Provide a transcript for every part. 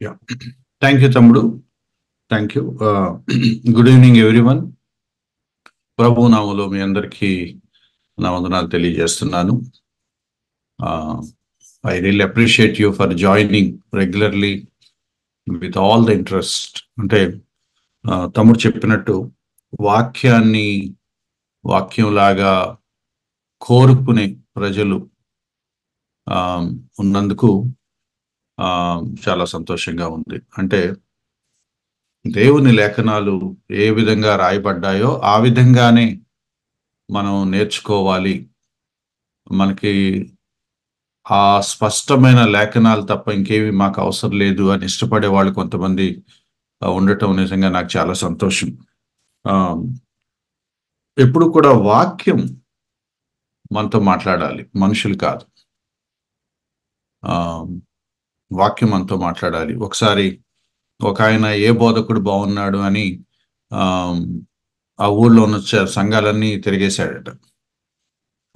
Yeah thank you తమ్ముడు thank you good evening everyone ప్రభు నామలో మీ అందరికీ నా వందనాలు తెలియజేస్తున్నాను. I really appreciate you for joining regularly with all the interest అంటే uh, తమ్ముడు చెప్పినట్టు వాక్యాన్ని వాక్యంలాగా కోరుకునే ప్రజలు um, ఉన్నందుకు చాలా సంతోషంగా ఉంది. అంటే దేవుని లేఖనాలు ఏ విధంగా రాయబడ్డాయో ఆ విధంగానే మనం నేర్చుకోవాలి. మనకి ఆ స్పష్టమైన లేఖనాలు తప్ప ఇంకేవి మాకు అవసరం లేదు అని ఇష్టపడే వాళ్ళు కొంతమంది ఉండటం నిజంగా నాకు చాలా సంతోషం. ఎప్పుడు కూడా వాక్యం మనతో మాట్లాడాలి. మనుషులు కాదు. వాక్యం మనతో మాట్లాడాలి. ఒకసారి ఒక ఆయన ఏ బోధకుడు బాగున్నాడు అని ఆ, ఊర్లో ఊళ్ళో ఉన్న సంఘాలన్నీ తిరిగేశాడట.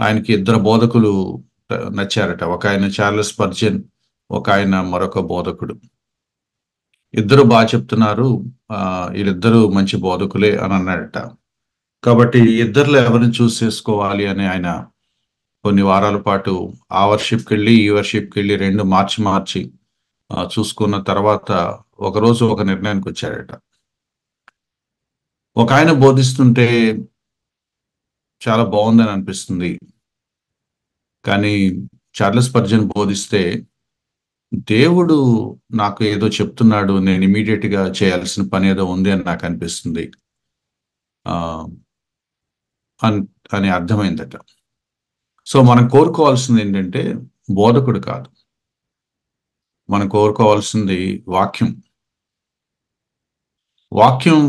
ఆయనకి ఇద్దరు బోధకులు నచ్చారట. ఒక ఆయన చార్లెస్ పర్జన్ ఒక ఆయన మరొక బోధకుడు. ఇద్దరు బాగా చెప్తున్నారు వీళ్ళిద్దరూ మంచి బోధకులే అని అన్నాడట. కాబట్టి ఈ ఇద్దరిలో ఎవరిని చూస్ చేసుకోవాలి అని ఆయన కొన్ని వారాల పాటు ఆ వర్షిప్కి వెళ్ళి ఈ వర్షిప్కి వెళ్ళి రెండు మార్చి మార్చి చూసుకున్న తర్వాత ఒకరోజు ఒక నిర్ణయానికి వచ్చాడట. ఒక ఆయన బోధిస్తుంటే చాలా బాగుందని అనిపిస్తుంది. కానీ చార్లెస్ పర్జన్ బోధిస్తే దేవుడు నాకు ఏదో చెప్తున్నాడు నేను ఇమీడియట్గా చేయాల్సిన పని ఏదో ఉంది అని నాకు అనిపిస్తుంది. ఆ, అని అర్థమైందట. సో మనం కోరుకోవాల్సింది ఏంటంటే బోధకుడు కాదు. మనం కోరుకోవాల్సింది వాక్యం. వాక్యం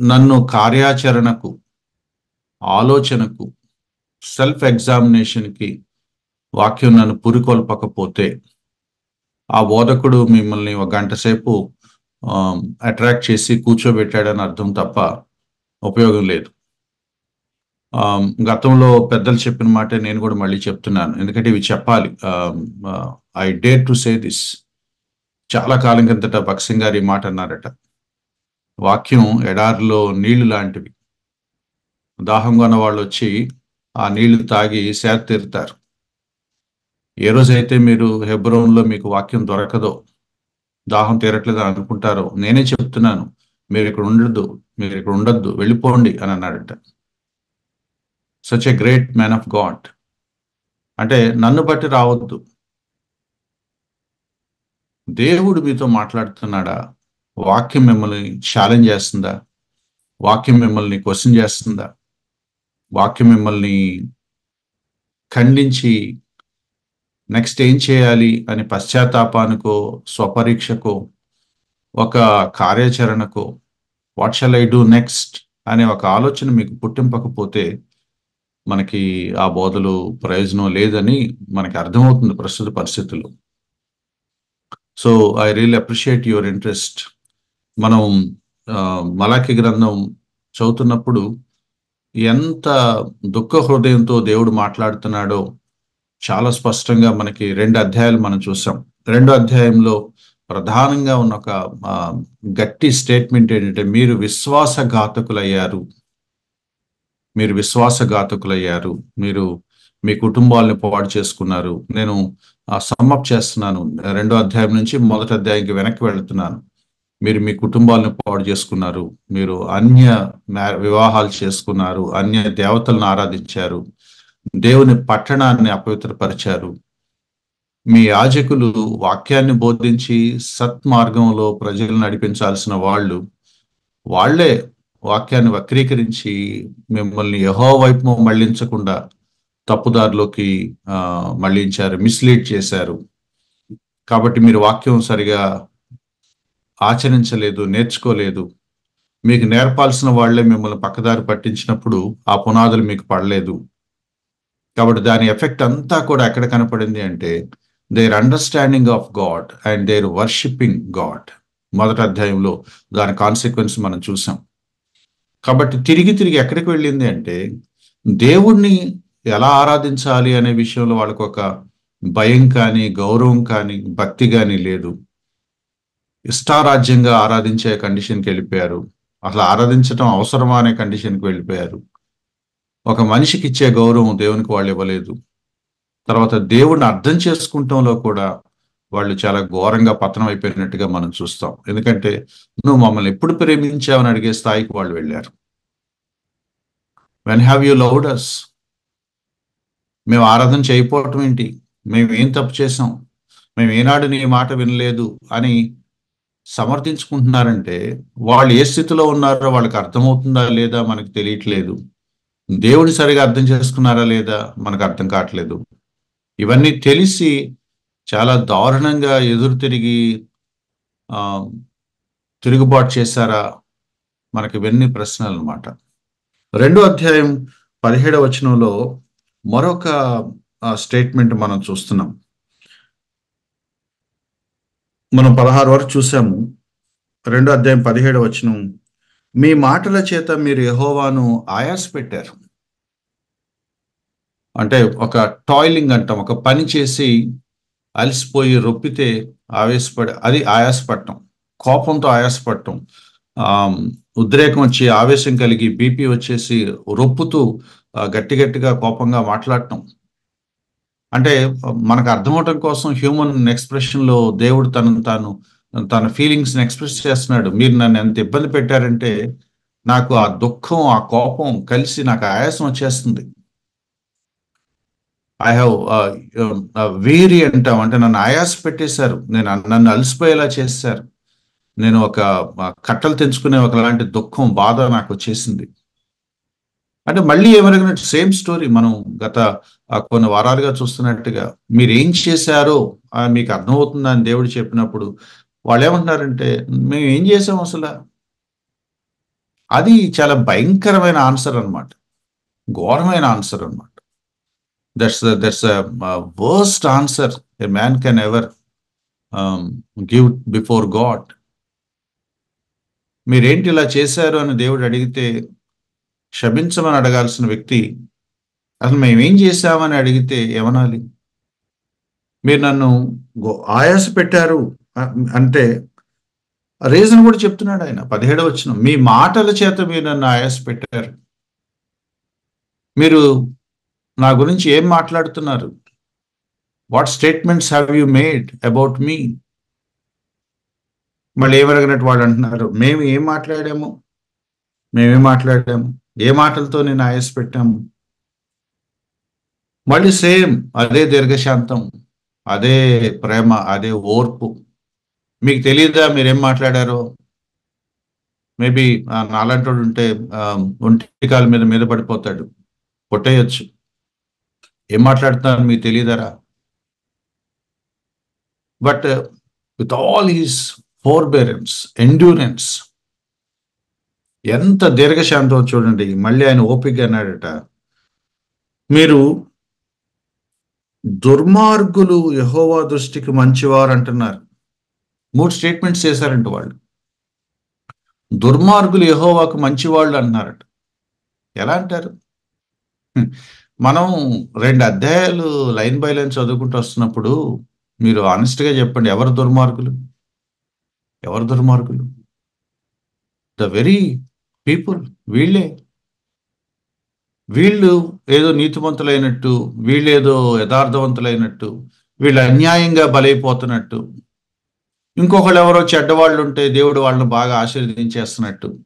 నన్ను కార్యాచరణకు ఆలోచనకు సెల్ఫ్ ఎగ్జామినేషన్కి వాక్యం నన్ను పురికొల్పకపోతే ఆ బోధకుడు మిమ్మల్ని ఒక గంట సేపు అట్రాక్ట్ చేసి కూర్చోబెట్టాడని అర్థం తప్ప ఉపయోగం లేదు. గతంలో పెద్దలు చెప్పిన మాట నేను కూడా మళ్ళీ చెప్తున్నాను. ఎందుకంటే ఇవి చెప్పాలి. I dare to say this చాలా కాలం కిందట భక్సింగ్ గారు ఈ మాట అన్నారట. వాక్యం ఎడారిలో నీళ్ళు లాంటివి. దాహంగా ఉన్న వాళ్ళు వచ్చి ఆ నీళ్ళు తాగి సేద తీరుతారు. ఏ రోజైతే మీరు హెబ్రోన్లో మీకు వాక్యం దొరకదో దాహం తీరట్లేదు అని అనుకుంటారో నేనే చెప్తున్నాను. మీరు ఇక్కడ ఉండద్దు మీరు ఇక్కడ ఉండొద్దు వెళ్ళిపోండి అని అన్నాడట such a great man of God అంటే నన్ను బట్టి రావద్దు. దేవుడు మీతో మాట్లాడుతున్నాడా? వాక్యం మిమ్మల్ని ఛాలెంజ్ చేస్తుందా? వాక్యం మిమ్మల్ని క్వశ్చన్ చేస్తుందా? వాక్యం మిమ్మల్ని ఖండించి నెక్స్ట్ ఏం చేయాలి అని పశ్చాత్తాపానికో స్వపరీక్షకో ఒక కార్యాచరణకో what shall I do next అనే ఒక ఆలోచన మీకు పుట్టింపకపోతే మనకి ఆ బోధలు ప్రయోజనం లేదని మనకి అర్థమవుతుంది ప్రస్తుత పరిస్థితుల్లో. So I real appreciate your interest మనం మలాఖీ మలాకి గ్రంథం చదువుతున్నప్పుడు ఎంత దుఃఖ హృదయంతో దేవుడు మాట్లాడుతున్నాడో చాలా స్పష్టంగా మనకి రెండు అధ్యాయాలు మనం చూసాం. రెండో అధ్యాయంలో ప్రధానంగా ఉన్న ఒక గట్టి స్టేట్మెంట్ ఏంటంటే మీరు విశ్వాసఘాతకులయ్యారు. మీరు విశ్వాసఘాతకులయ్యారు. మీరు మీ కుటుంబాలను పాడు చేసుకున్నారు. నేను సమ్మప్ చేస్తున్నాను. రెండో అధ్యాయం నుంచి మొదటి అధ్యాయంకి వెనక్కి వెళుతున్నాను. మీరు మీ కుటుంబాలను పాడు చేసుకున్నారు. మీరు అన్య మ్యా- వివాహాలు చేసుకున్నారు. అన్య దేవతలను ఆరాధించారు. దేవుని పట్టణాన్ని అపవిత్రపరిచారు. మీ యాజకులు వాక్యాన్ని బోధించి సత్మార్గంలో ప్రజలు నడిపించాల్సిన వాళ్ళు వాళ్ళే వాక్యాన్ని వక్రీకరించి మిమ్మల్ని యహో వైపు మళ్ళించకుండా తప్పుదారిలోకి మళ్ళించారు మిస్లీడ్ చేశారు. కాబట్టి మీరు వాక్యం సరిగా ఆచరించలేదు నేర్చుకోలేదు. మీకు నేర్పాల్సిన వాళ్ళే మిమ్మల్ని పక్కదారి పట్టించినప్పుడు ఆ పునాదులు మీకు పడలేదు. కాబట్టి దాని ఎఫెక్ట్ అంతా కూడా ఎక్కడ కనపడింది అంటే their understanding of God and their worshipping God మొదటి అధ్యాయంలో దాని కాన్సిక్వెన్స్ మనం చూసాం. కాబట్టి తిరిగి తిరిగి ఎక్కడికి వెళ్ళింది అంటే దేవుణ్ణి ఎలా ఆరాధించాలి అనే విషయంలో వాళ్ళకు ఒక భయం కానీ గౌరవం కానీ భక్తి కానీ లేదు. ఇష్టారాజ్యంగా ఆరాధించే కండిషన్కి వెళ్ళిపోయారు. అసలు ఆరాధించడం అవసరమా అనే కండిషన్కి వెళ్ళిపోయారు. ఒక మనిషికి ఇచ్చే గౌరవం దేవునికి వాళ్ళు ఇవ్వలేదు. తర్వాత దేవుడిని అర్థం చేసుకుంటంలో కూడా వాళ్ళు చాలా ఘోరంగా పతనం అయిపోయినట్టుగా మనం చూస్తాం. ఎందుకంటే నువ్వు మమ్మల్ని ఎప్పుడు ప్రేమించావని అడిగే స్థాయికి వాళ్ళు వెళ్ళారు. When have you loved us మేము ఆరాధన చేయకపోవటం ఏంటి? మేము ఏం తప్పు చేసాం మేము ఏనాడు నీ మాట వినలేదు అని సమర్థించుకుంటున్నారంటే వాళ్ళు ఏ స్థితిలో ఉన్నారో వాళ్ళకి అర్థమవుతుందా లేదా మనకు తెలియట్లేదు. దేవుని సరిగా అర్థం చేసుకున్నారా లేదా మనకు అర్థం కావట్లేదు. ఇవన్నీ తెలిసి చాలా దారుణంగా ఎదురు తిరిగి తిరుగుబాటు చేశారా మనకి ఇవన్నీ ప్రశ్నలు అనమాట రెండో అధ్యాయం పదిహేడవ వచనంలో మరొక స్టేట్మెంట్ మనం చూస్తున్నాం. మనం పదహారు వరకు చూసాము. రెండో అధ్యాయం పదిహేడు వచ్చిన మీ మాటల చేత మీరు యహోవాను ఆయాస పెట్టారు అంటే ఒక టాయిలింగ్ అంటాం ఒక పని చేసి అలసిపోయి రొప్పితే ఆవేశపడి అది ఆయాసపడటం కోపంతో ఆయాసపడటం. ఉద్రేకం వచ్చి ఆవేశం కలిగి బీపీ వచ్చేసి రొప్పుతూ గట్టి గట్టిగా కోపంగా మాట్లాడటం. అంటే మనకు అర్థమవటం కోసం హ్యూమన్ ఎక్స్ప్రెషన్లో దేవుడు తనను తాను తన ఫీలింగ్స్ని ఎక్స్ప్రెస్ చేస్తున్నాడు. మీరు నన్ను ఎంత ఇబ్బంది పెట్టారంటే నాకు ఆ దుఃఖం ఆ కోపం కలిసి నాకు ఆయాసం వచ్చేస్తుంది. ఐ హ్యావ్ వేరి అంటాం. అంటే నన్ను ఆయాస పెట్టేశారు. నేను నన్ను అలసిపోయేలా చేశారు. నేను ఒక కట్టలు తెంచుకునే ఒకలాంటి దుఃఖం బాధ నాకు వచ్చేసింది. అంటే మళ్ళీ ఏమరిగినట్టు సేమ్ స్టోరీ మనం గత కొన్ని వారాలుగా చూస్తున్నట్టుగా మీరు ఏం చేశారో మీకు అర్థమవుతుందా అని దేవుడు చెప్పినప్పుడు వాళ్ళు ఏమంటున్నారంటే మేము ఏం చేసాం అసలు? అది చాలా భయంకరమైన ఆన్సర్ అనమాట ఘోరమైన ఆన్సర్ అనమాట that's that's worst answer a man can ever give before God. మీరేంటి ఇలా చేశారు అని దేవుడు అడిగితే క్షమించమని అడగాల్సిన వ్యక్తి అసలు మేమేం చేశామని అడిగితే ఏమనాలి? మీరు నన్ను ఆయాస పెట్టారు అంటే రీజన్ కూడా చెప్తున్నాడు ఆయన. పదిహేడు వచ్చిన మీ మాటల చేత మీరు నన్ను ఆయాస పెట్టారు. మీరు నా గురించి ఏం మాట్లాడుతున్నారు? What statements have you made about మీ మళ్ళీ ఏమరగినట్టు వాళ్ళు అంటున్నారు మేము ఏం మాట్లాడాము? మేమేం మాట్లాడాము? ఏ మాటలతో నేను ఆయాస పెట్టాము మళ్ళీ సేమ్ అదే దీర్ఘశాంతం అదే ప్రేమ అదే ఓర్పు. మీకు తెలియదా మీరేం మాట్లాడారో? మేబీ నాలంటోడు ఉంటే ఒంటి కాలు మీద మీద పడిపోతాడు. కొట్టేయచ్చు. ఏం మాట్లాడుతున్నారు మీకు తెలియదరా? But with all his forbearance endurance ఎంత దీర్ఘశాంతం చూడండి. మళ్ళీ ఆయన ఓపిక అన్నాడట. మీరు దుర్మార్గులు యహోవా దృష్టికి మంచివారు అంటున్నారు. మూడు స్టేట్మెంట్స్ చేశారంట వాళ్ళు. దుర్మార్గులు యహోవాకు మంచివాళ్ళు అంటున్నారట. ఎలా అంటారు? మనం రెండు అధ్యాయాలు లైన్ బై లైన్ చదువుకుంటూ వస్తున్నప్పుడు మీరు ఆనెస్ట్గా చెప్పండి. ఎవరు దుర్మార్గులు? ఎవరు దుర్మార్గులు? ద వెరీ పీపుల్ వీళ్ళే. వీళ్ళు ఏదో నీతివంతులైనట్టు వీళ్ళు ఏదో యథార్థవంతులైనట్టు వీళ్ళు అన్యాయంగా బలైపోతున్నట్టు. ఇంకొకళ్ళు ఎవరో చెడ్డవాళ్ళు ఉంటే దేవుడు వాళ్ళని బాగా ఆశీర్వదించేస్తున్నట్టు.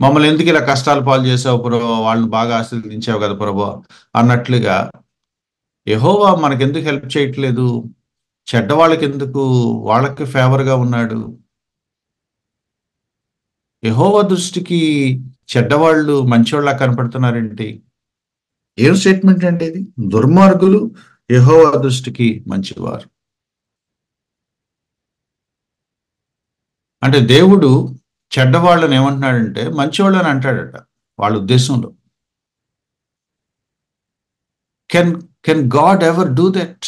మమ్మల్ని ఎందుకు ఇలా కష్టాలు పాలు చేసావు ప్రభు? వాళ్ళని బాగా ఆశీర్వదించావు కదా ప్రభు? అన్నట్లుగా యహోవా మనకెందుకు హెల్ప్ చేయట్లేదు? చెడ్డవాళ్ళకి ఎందుకు వాళ్ళకి ఫేవర్గా ఉన్నాడు. యహోవ దృష్టికి చెడ్డవాళ్ళు మంచివాళ్ళ కనపడుతున్నారేంటి? ఏం స్టేట్మెంట్ అంటే ఇది? దుర్మార్గులు యహోవ దృష్టికి మంచివారు. అంటే దేవుడు చెడ్డవాళ్ళని ఏమంటున్నాడంటే మంచివాళ్ళని అంటాడట వాళ్ళ ఉద్దేశంలో. Can can God ever do that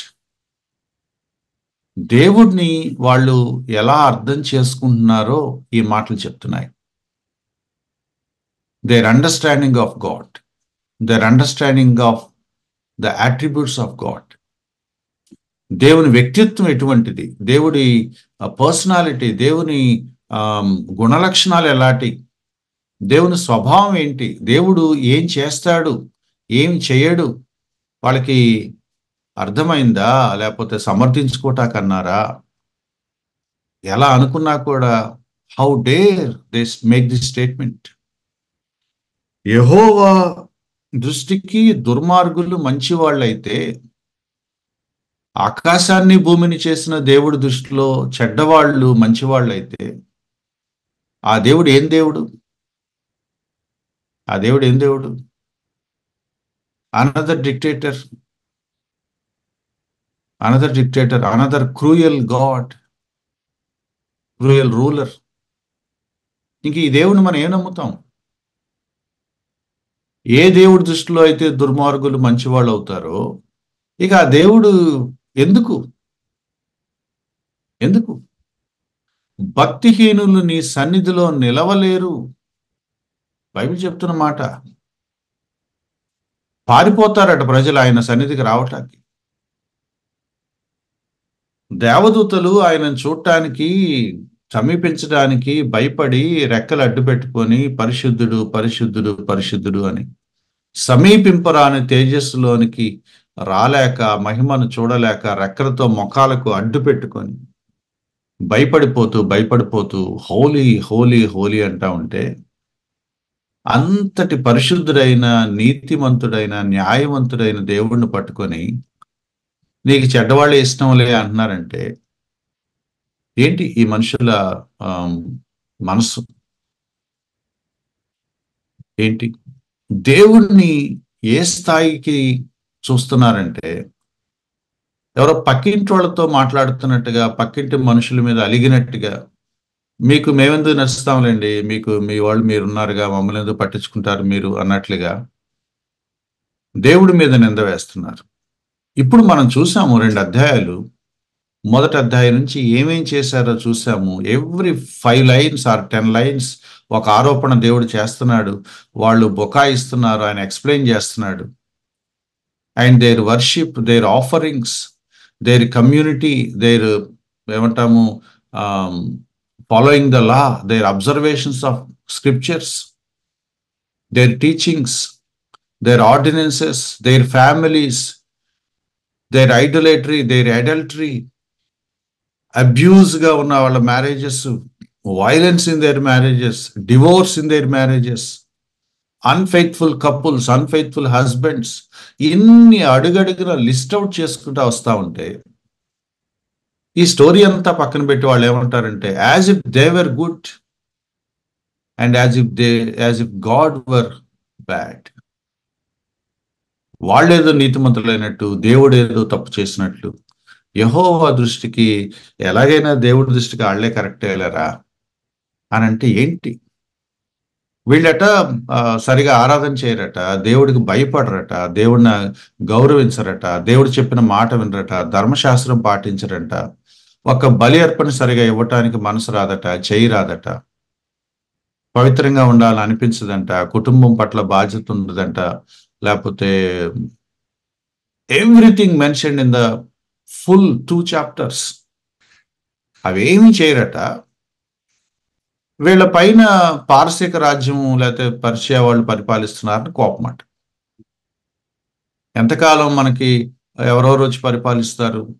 దేవుడిని వాళ్ళు ఎలా అర్థం చేసుకుంటున్నారో ఈ మాటలు చెప్తున్నాయి. Their understanding of God their understanding of the attributes of God దేవుని వ్యక్తిత్వం ఎటువంటిది? దేవుడి పర్సనాలిటీ దేవుని గుణలక్షణాలు ఎలాంటి? దేవుని స్వభావం ఏంటి? దేవుడు ఏం చేస్తాడు? ఏం చేయడు? వాళ్ళకి అర్థమైందా? లేకపోతే సమర్థించుకోటాకన్నారా? ఎలా అనుకున్నా కూడా how dare this make this statement యహోవా దృష్టికి దుర్మార్గులు మంచి వాళ్ళైతే ఆకాశాన్ని భూమిని చేసిన దేవుడి దృష్టిలో చెడ్డవాళ్ళు మంచివాళ్ళైతే ఆ దేవుడు ఏం దేవుడు? ఆ దేవుడు ఏం దేవుడు? Another dictator another dictator another cruel God cruel ruler ఇంక ఈ దేవుని మనం ఏం నమ్ముతాం? ఏ దేవుడి దృష్టిలో అయితే దుర్మార్గులు మంచివాళ్ళు అవుతారో ఇక ఆ దేవుడు ఎందుకు? ఎందుకు? భక్తిహీనులు నీ సన్నిధిలో నిలవలేరు. బైబిల్ చెప్తున్న మాట. పారిపోతారట ప్రజలు ఆయన సన్నిధికి రావటానికి. దేవదూతలు ఆయనను చూడటానికి సమీపించడానికి భయపడి రెక్కలు అడ్డు పెట్టుకొని పరిశుద్ధుడు పరిశుద్ధుడు పరిశుద్ధుడు అని సమీపింపరాని తేజస్సులోనికి రాలేక మహిమను చూడలేక రెక్కలతో ముఖాలకు అడ్డు పెట్టుకొని భయపడిపోతూ భయపడిపోతూ హోలీ హోలీ హోలీ అంటా ఉంటే అంతటి పరిశుద్ధుడైన నీతిమంతుడైన న్యాయవంతుడైన దేవుణ్ణి పట్టుకొని నీకు చెడ్డవాళ్ళే ఇష్టం లే అంటున్నారంటే ఏంటి ఈ మనుషుల మనసు? ఏంటి? దేవుణ్ణి ఏ స్థాయికి చూస్తున్నారంటే ఎవరో పక్కింటి వాళ్ళతో మాట్లాడుతున్నట్టుగా పక్కింటి మనుషుల మీద అలిగినట్టుగా మీకు మేమెందుకు నచ్చుతాంలేండి? మీకు మీ వాళ్ళు మీరు ఉన్నారుగా మమ్మల్ని ఎందుకు పట్టించుకుంటారు మీరు? అన్నట్లుగా దేవుడి మీద నింద వేస్తున్నారు. ఇప్పుడు మనం చూసాము రెండు అధ్యాయాలు మొదటి అధ్యాయం నుంచి ఏమేం చేశారో చూసాము every five lines or ten lines ఒక ఆరోపణ దేవుడు చేస్తున్నాడు. వాళ్ళు బొకాయిస్తున్నారు ఆయన ఎక్స్ప్లెయిన్ చేస్తున్నాడు. And their worship their offerings their community their ఏమంటాము following the law their observations of scriptures their teachings their ordinances their families their idolatry their adultery అబ్యూజ్గా ఉన్న వాళ్ళ marriages violence in their marriages divorce in their marriages unfaithful couples unfaithful husbands ఇన్ని అడుగడుగున list out చేసుకుంటా వస్తూ ఉంటే ఈ story అంతా పక్కన పెట్టి వాళ్ళు ఏమంటారంటే as if they were good and as if they as if God were bad వాళ్ళేదో నీతిమంతులైనట్టు దేవుడు ఏదో తప్పు చేసినట్లు. యహోవా దృష్టికి ఎలాగైనా దేవుడి దృష్టికి వాళ్ళే కరెక్ట్ అయ్యలేరా అని అంటే ఏంటి? వీళ్ళట సరిగా ఆరాధన చేయరట దేవుడికి భయపడరట దేవుడిని గౌరవించరట దేవుడు చెప్పిన మాట వినరట ధర్మశాస్త్రం పాటించరట ఒక బలి అర్పణ సరిగా ఇవ్వటానికి మనసు రాదట చేయి రాదట పవిత్రంగా ఉండాలని అనిపించదంట కుటుంబం పట్ల బాధ్యత ఉండదంట లేకపోతే everything mention in the full two chapters. అవేమి చేయరట. వీళ్ళ పైన పారసీక రాజ్యం లేకపోతే పర్షియా వాళ్ళు పరిపాలిస్తున్నారని కోపమాట. ఎంతకాలం మనకి ఎవరెవరు వచ్చి పరిపాలిస్తారు?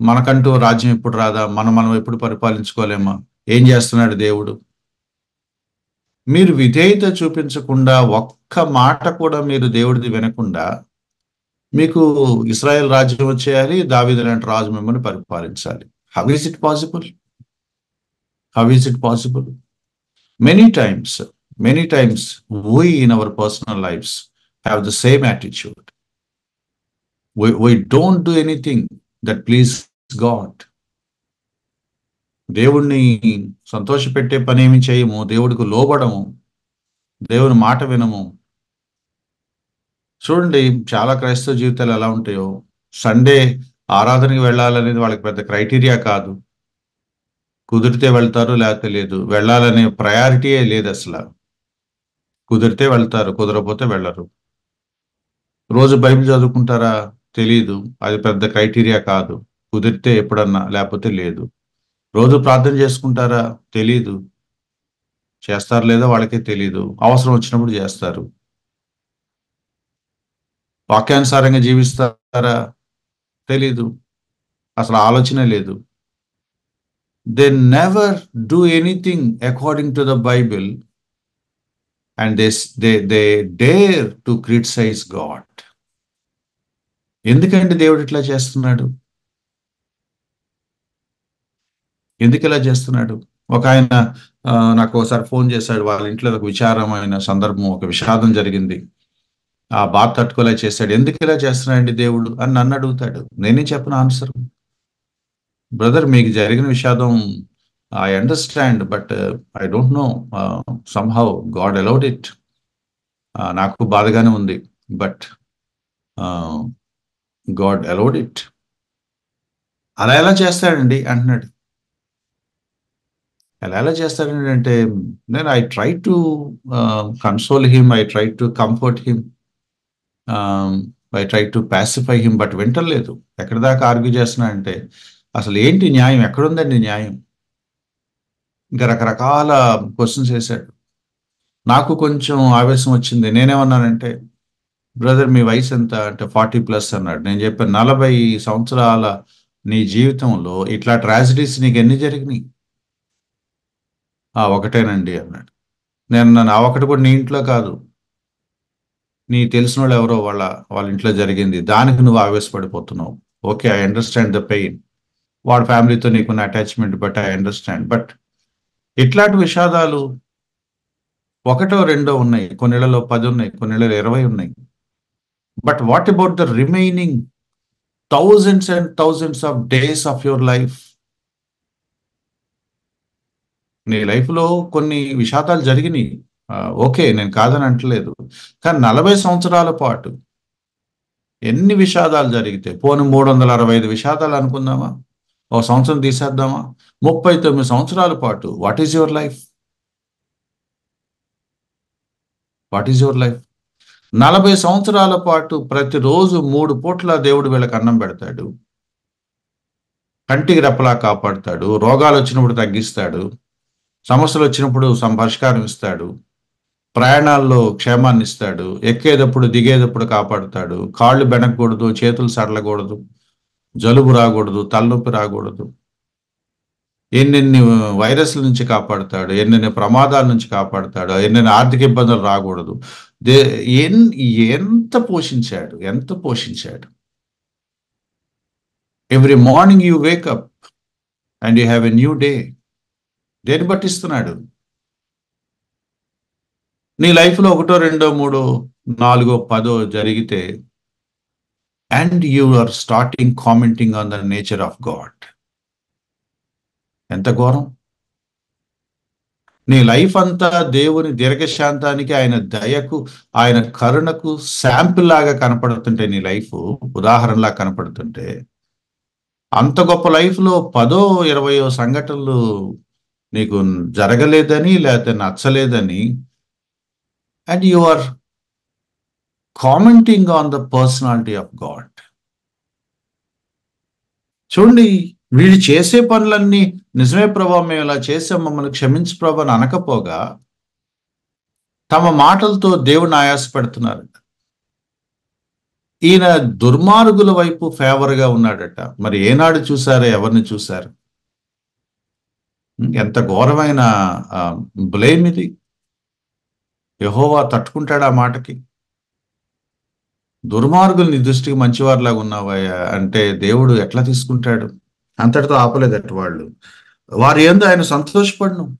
మనకంటూ రాజ్యం ఎప్పుడు రాదా? మనం మనం ఎప్పుడు పరిపాలించుకోలేమా? ఏం చేస్తున్నాడు దేవుడు? మీరు విధేయత చూపించకుండా ఒక్క మాట కూడా మీరు దేవుడిది వినకుండా మీకు ఇస్రాయెల్ రాజ్యం వచ్చేయాలి దావీదు లాంటి రాజు మిమ్మల్ని పరిపాలించాలి. How is it possible how is it possible many times many times we in our personal lives have the same attitude why don't do anything that please God దేవుణ్ణి సంతోషపెట్టే పని ఏమి చేయము దేవుడికి లోబడము దేవుని మాట వినము చూడండి చాలా క్రైస్తవ జీవితాలు ఎలా ఉంటాయో. సండే ఆరాధనకి వెళ్ళాలనేది వాళ్ళకి పెద్ద క్రైటీరియా కాదు. కుదిరితే వెళ్తారు లేకపోతే లేదు. వెళ్ళాలనే ప్రయారిటీయే లేదు అసలు. కుదిరితే వెళ్తారు కుదరకపోతే వెళ్ళరు. రోజు బైబిల్ చదువుకుంటారా? తెలియదు అది పెద్ద క్రైటీరియా కాదు. కుదిరితే ఎప్పుడన్నా లేకపోతే లేదు. రోజు ప్రార్థన చేసుకుంటారా? తెలీదు. చేస్తారు లేదో వాళ్ళకే తెలీదు. అవసరం వచ్చినప్పుడు చేస్తారు. వాక్యానుసారంగా జీవిస్తారా? తెలీదు. అసలు ఆలోచన లేదు. They never do anything according to the Bible and they they they dare to criticize God ఎందుకంటే దేవుడు ఇట్లా చేస్తున్నాడు? ఎందుకు ఇలా చేస్తున్నాడు? ఒక ఆయన నాకు ఒకసారి ఫోన్ చేశాడు. వాళ్ళ ఇంట్లో ఒక విచారమైన సందర్భం ఒక విషాదం జరిగింది. ఆ బాధ తట్టుకోలే చేశాడు ఎందుకు ఇలా చేస్తున్నాడండి దేవుడు? అని నన్ను అడుగుతాడు. నేనే చెప్పను? ఆన్సర్ బ్రదర్ మీకు జరిగిన విషాదం I understand but I don't know somehow God allowed it నాకు బాధగానే ఉంది బట్ గాడ్ అలౌడ్ ఇట్ అలా ఎలా చేస్తాడండి? అంటున్నాడు. ఎలా ఎలా చేస్తాడండి అంటే నేను I try to console him I try to comfort him I try to pacify him but వింటలేదు. ఎక్కడి దాకా ఆర్గ్యూ చేస్తున్నా అంటే అసలు ఏంటి న్యాయం? ఎక్కడుందండి న్యాయం? ఇంకా రకరకాల క్వశ్చన్స్ వేశాడు. నాకు కొంచెం ఆవేశం వచ్చింది. నేనేమన్నానంటే బ్రదర్ మీ వయసు ఎంత? అంటే ఫార్టీ ప్లస్ అన్నాడు. నేను చెప్పాను నలభై సంవత్సరాల నీ జీవితంలో ఇట్లా ట్రాజిడీస్ నీకు ఎన్ని జరిగినాయి? ఒకటేనండి అన్నాడు. నేను నన్ను ఆ ఒకటి కూడా నీ ఇంట్లో కాదు. నీ తెలిసిన వాళ్ళు ఎవరో వాళ్ళ వాళ్ళ ఇంట్లో జరిగింది. దానికి నువ్వు ఆవేశపడిపోతున్నావు. Okay I understand the pain వాడి ఫ్యామిలీతో నీకున్న attachment but I understand but ఇట్లాంటి విషాదాలు ఒకటో రెండో ఉన్నాయి. కొన్నిళ్ళలో పది ఉన్నాయి కొన్నిళ్ళలో ఇరవై ఉన్నాయి. But what about the remaining thousands and thousands of days of your life నీ లైఫ్లో కొన్ని విషాదాలు జరిగినాయి. ఓకే నేను కాదని అంటలేదు. కానీ నలభై సంవత్సరాల పాటు ఎన్ని విషాదాలు జరిగితే పోను మూడు వందల అరవై ఐదు విషాదాలు అనుకుందామా? ఒక సంవత్సరం తీసేద్దామా? ముప్పై తొమ్మిది సంవత్సరాల పాటు what is your life what is your life నలభై సంవత్సరాల పాటు ప్రతిరోజు మూడు పూట్ల దేవుడు వీళ్ళకి అన్నం పెడతాడు. కంటికి రెప్పలా కాపాడుతాడు. రోగాలు వచ్చినప్పుడు తగ్గిస్తాడు. సమస్యలు వచ్చినప్పుడు సంపరిష్కారం ఇస్తాడు. ప్రయాణాల్లో క్షేమాన్ని ఇస్తాడు ఎక్కేటప్పుడు దిగేటప్పుడు కాపాడుతాడు. కాళ్ళు బెనకూడదు చేతులు సడలకూడదు జలుబు రాకూడదు తలనొప్పి రాకూడదు. ఎన్నెన్ని వైరస్ల నుంచి కాపాడుతాడు ఎన్నెన్ని ప్రమాదాల నుంచి కాపాడుతాడు ఎన్నెన్ని ఆర్థిక ఇబ్బందులు రాకూడదు. దే ఎన్ ఎంత పోషించాడు ఎంత పోషించాడు. Every morning you wake up and you have a new day. దేని పట్టిస్తున్నాడు? నీ లైఫ్లో ఒకటో రెండో మూడో నాలుగో పదో జరిగితే and you are starting commenting on the nature of God ఎంత ఘోరం? నీ లైఫ్ అంతా దేవుని దీర్ఘశాంతానికి ఆయన దయకు ఆయన కరుణకు శాంపిల్ లాగా కనపడుతుంటే నీ లైఫ్ ఉదాహరణలా కనపడుతుంటే అంత గొప్ప లైఫ్లో పదో ఇరవయో సంఘటనలు నీకు జరగలేదని లేకపోతే నచ్చలేదని and you are commenting on the personality of God చూడండి వీళ్ళు చేసే పనులన్నీ నిజమే ప్రభా మేము ఇలా చేసాం మమ్మల్ని క్షమించు ప్రభా అని అనకపోగా తమ మాటలతో దేవుని ఆయాసపెడుతున్నారు. ఈయన దుర్మార్గుల వైపు ఫేవర్గా ఉన్నాడట. మరి ఏనాడు చూసారో ఎవరిని చూశారు ఎంత ఘోరమైన బ్లేమ్ ఇది. యహోవా తట్టుకుంటాడు ఆ మాటకి. దుర్మార్గులు నీ దృష్టికి మంచివారిలాగా ఉన్నావయ్యా అంటే దేవుడు ఎట్లా తీసుకుంటాడు? అంతటితో ఆపలేదట వాళ్ళు. వారి ఏందో ఆయన సంతోషపడను.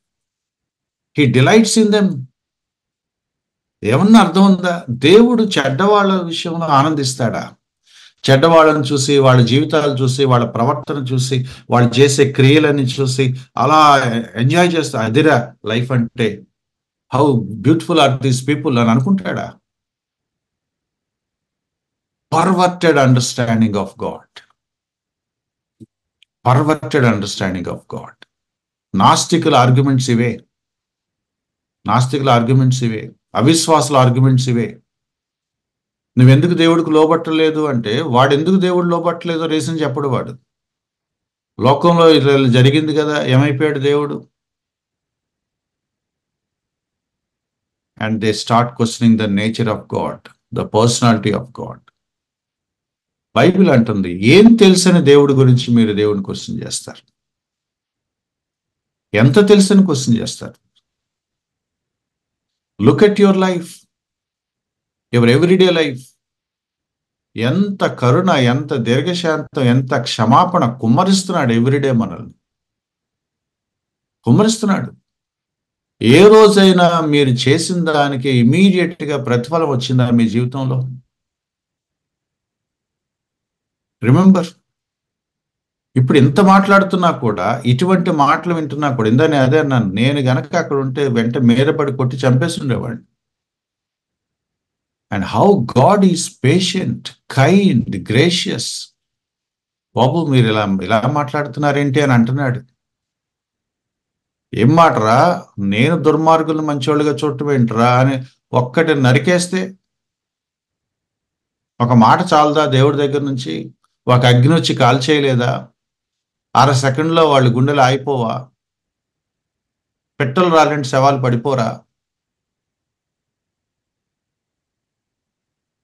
హీ డిలైట్స్ ఇన్ దెమ్ ఏమన్నా అర్థం ఉందా? దేవుడు చెడ్డవాళ్ళ విషయంలో ఆనందిస్తాడా? చెడ్డవాళ్ళని చూసి వాళ్ళ జీవితాలు చూసి వాళ్ళ ప్రవర్తన చూసి వాళ్ళు చేసే క్రియలని చూసి అలా ఎంజాయ్ చేస్తా. అదిరా లైఫ్ అంటే how beautiful are these people అని అనుకుంటాడా? Perverted understanding of God perverted understanding of God నాస్తికుల arguments ఇవే. నాస్తికుల ఆర్గ్యుమెంట్స్ ఇవే. అవిశ్వాసుల ఆర్గ్యుమెంట్స్ ఇవే. నువ్వెందుకు దేవుడికి లోబట్టలేదు అంటే వాడు ఎందుకు దేవుడు లోబట్టలేదో రీజన్ చెప్పడు వాడు. లోకంలో జరిగింది కదా ఏమైపోయాడు దేవుడు? And they start questioning the nature of God the personality of God Bible అంటుంది ఏం తెలుసని దేవుడి గురించి మీరు దేవుడిని క్వశ్చన్ చేస్తారు? ఎంత తెలుసని క్వశ్చన్ చేస్తారు? Look at your life your everyday life ఎంత కరుణ ఎంత దీర్ఘశాంతం ఎంత క్షమాపణ కుమ్మరిస్తున్నాడు ఎవ్రీడే మనల్ని. కుమ్మరిస్తున్నాడు. ఏ రోజైనా మీరు చేసిన దానికి ఇమీడియట్గా ప్రతిఫలం వచ్చిందా మీ జీవితంలో? రిమెంబర్ ఇప్పుడు ఇంత మాట్లాడుతున్నా కూడా ఇటువంటి మాటలు వింటున్నా కూడా ఇందని అదే అన్నాను నేను గనక అక్కడ ఉంటే వెంట మేరపడి కొట్టి చంపేస్తుండేవాడిని. And how God is patient kind gracious బాబు మీరు ఇలా ఇలా మాట్లాడుతున్నారేంటి అని అంటున్నాడు. ఏం మాటరా? నేను దుర్మార్గులు మంచోళ్ళుగా చూడటం ఏంటరా అని ఒక్కటి నరికేస్తే ఒక మాట చాలదా దేవుడి దగ్గర నుంచి? ఒక అగ్ని వచ్చి కాల్చేయలేదా అర సెకండ్లో వాళ్ళు గుండెలు ఆగిపోవా? పెట్రోల్ రాలేంటి శవాలు పడిపోరా?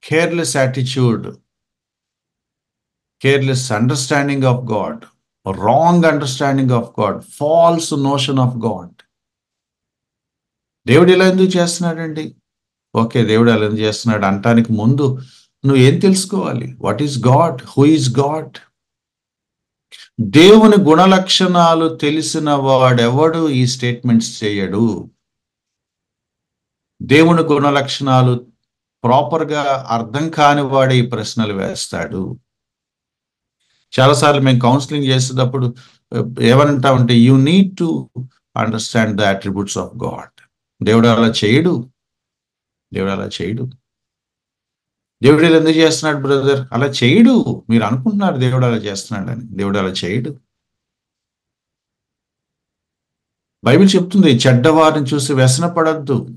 Careless attitude careless understanding of God. Wrong understanding of God false notion of God దేవుడు ఇలా ఎందుకు చేస్తున్నాడండి? ఓకే దేవుడు అలా ఎందుకు చేస్తున్నాడు? అంటానికి ముందు నువ్వు ఏం తెలుసుకోవాలి? What is God who is God దేవుని గుణలక్షణాలు తెలిసిన వాడెవడు? ఈ స్టేట్మెంట్స్ చేయడు. దేవుని గుణలక్షణాలు ప్రాపర్గా అర్థం కాని వాడే ఈ ప్రశ్నలు వేస్తాడు. చాలాసార్లు మేము కౌన్సిలింగ్ చేసేటప్పుడు ఏమనంటామంటే you need to understand the attributes of God దేవుడు అలా చేయడు. దేవుడు అలా చేయడు. దేవుడు ఇలా ఎందుకు చేస్తున్నాడు బ్రదర్? అలా చేయడు. మీరు అనుకుంటున్నారు దేవుడు అలా చేస్తున్నాడు అని దేవుడు అలా చేయడు. బైబిల్ చెప్తుంది చెడ్డవారిని చూసి వ్యసన పడద్దు.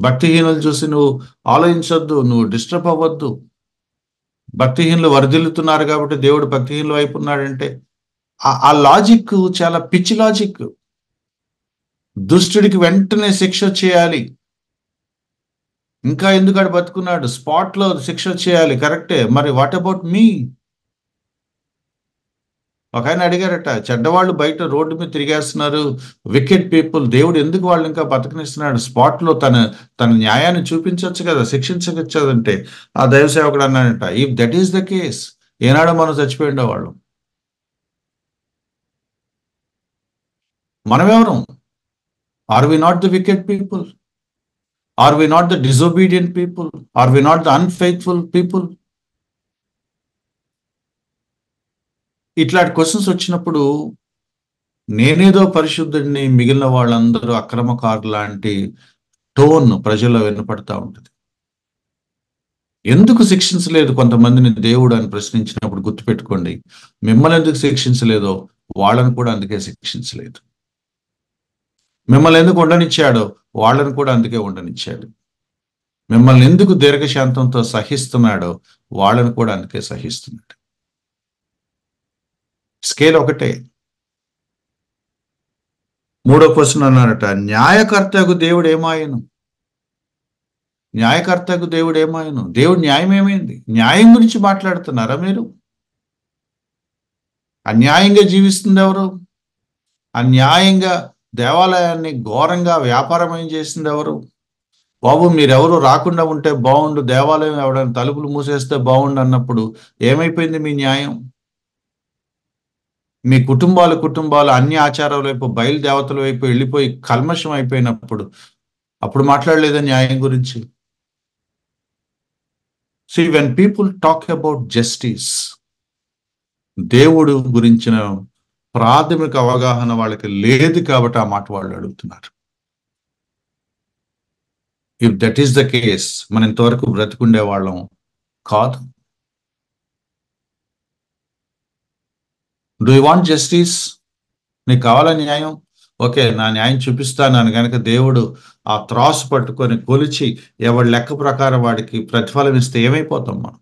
భక్తిహీనులు చూసి నువ్వు ఆలోచించొద్దు. నువ్వు డిస్టర్బ్ అవ్వద్దు. భక్తిహీనులు వరదిల్లుతున్నారు కాబట్టి దేవుడు భక్తిహీనుల వైపు ఉన్నాడంటే ఆ లాజిక్ చాలా పిచ్చి లాజిక్ దుష్టుడికి వెంటనే శిక్ష చేయాలి. ఇంకా ఎందుకు బతుకున్నాడు? స్పాట్లో శిక్ష చేయాలి కరెక్టే మరి వాట్ అబౌట్ మీ ఒక ఆయన అడిగారట చెడ్డవాళ్ళు బయట రోడ్డు మీద తిరిగేస్తున్నారు. వికెట్ పీపుల్ దేవుడు ఎందుకు వాళ్ళు ఇంకా బతకనిస్తున్నాడు? స్పాట్లో తన తన న్యాయాన్ని చూపించవచ్చు కదా శిక్షించవచ్చు అంటే ఆ దైవ సేవకుడు అన్నాడట if that is the case ఏనాడో మనం చచ్చిపోయి ఉండేవాళ్ళం మనమెవరు? Are we not the wicked people are we not the disobedient people are we not the unfaithful people ఇట్లాంటి క్వశ్చన్స్ వచ్చినప్పుడు నేనేదో పరిశుద్ధుడిని మిగిలిన వాళ్ళందరూ అక్రమకారు లాంటి టోన్ ప్రజల్లో వినపడతా ఉంటుంది. ఎందుకు శిక్షించలేదు కొంతమందిని దేవుడు అని ప్రశ్నించినప్పుడు గుర్తుపెట్టుకోండి. మిమ్మల్ని ఎందుకు శిక్షించలేదో వాళ్ళని కూడా అందుకే శిక్షించలేదు. మిమ్మల్ని ఎందుకు ఉండనిచ్చాడో వాళ్ళని కూడా అందుకే ఉండనిచ్చాడు. మిమ్మల్ని ఎందుకు దీర్ఘశాంతంతో సహిస్తున్నాడో వాళ్ళని కూడా అందుకే సహిస్తున్నాడు. స్కేల్ ఒకటే. మూడో క్వశ్చన్ అన్నారట న్యాయకర్తకు దేవుడు ఏమాయను? న్యాయకర్తకు దేవుడు ఏమాయను? దేవుడు న్యాయం ఏమైంది? న్యాయం గురించి మాట్లాడుతున్నారా మీరు? అన్యాయంగా జీవిస్తుంది ఎవరు? అన్యాయంగా దేవాలయాన్ని ఘోరంగా వ్యాపారమయం చేసింది ఎవరు? బాబు మీరెవరు రాకుండా ఉంటే బాగుండు దేవాలయం ఎవడైనా తలుపులు మూసేస్తే బాగుండు అన్నప్పుడు ఏమైపోయింది మీ న్యాయం? మీ కుటుంబాలు కుటుంబాలు అన్ని ఆచారాల వైపు బయలుదేవతల వైపు వెళ్ళిపోయి కల్మషం అయిపోయినప్పుడు అప్పుడు మాట్లాడలేదా న్యాయం గురించి? See when people talk about justice దేవుడు గురించిన ప్రాథమిక అవగాహన వాళ్ళకి లేదు కాబట్టి ఆ మాట వాళ్ళు అడుగుతున్నారు. If that is the case మనం ఇంతవరకు బ్రతికుండే వాళ్ళం కాదు. డూ యూ వాంట్ జస్టిస్ నీకు కావాలా న్యాయం? ఓకే నా న్యాయం చూపిస్తానని కనుక దేవుడు ఆ త్రాసు పట్టుకొని కొలిచి ఎవడి లెక్క ప్రకారం వాడికి ప్రతిఫలం ఇస్తే ఏమైపోతాం మనం?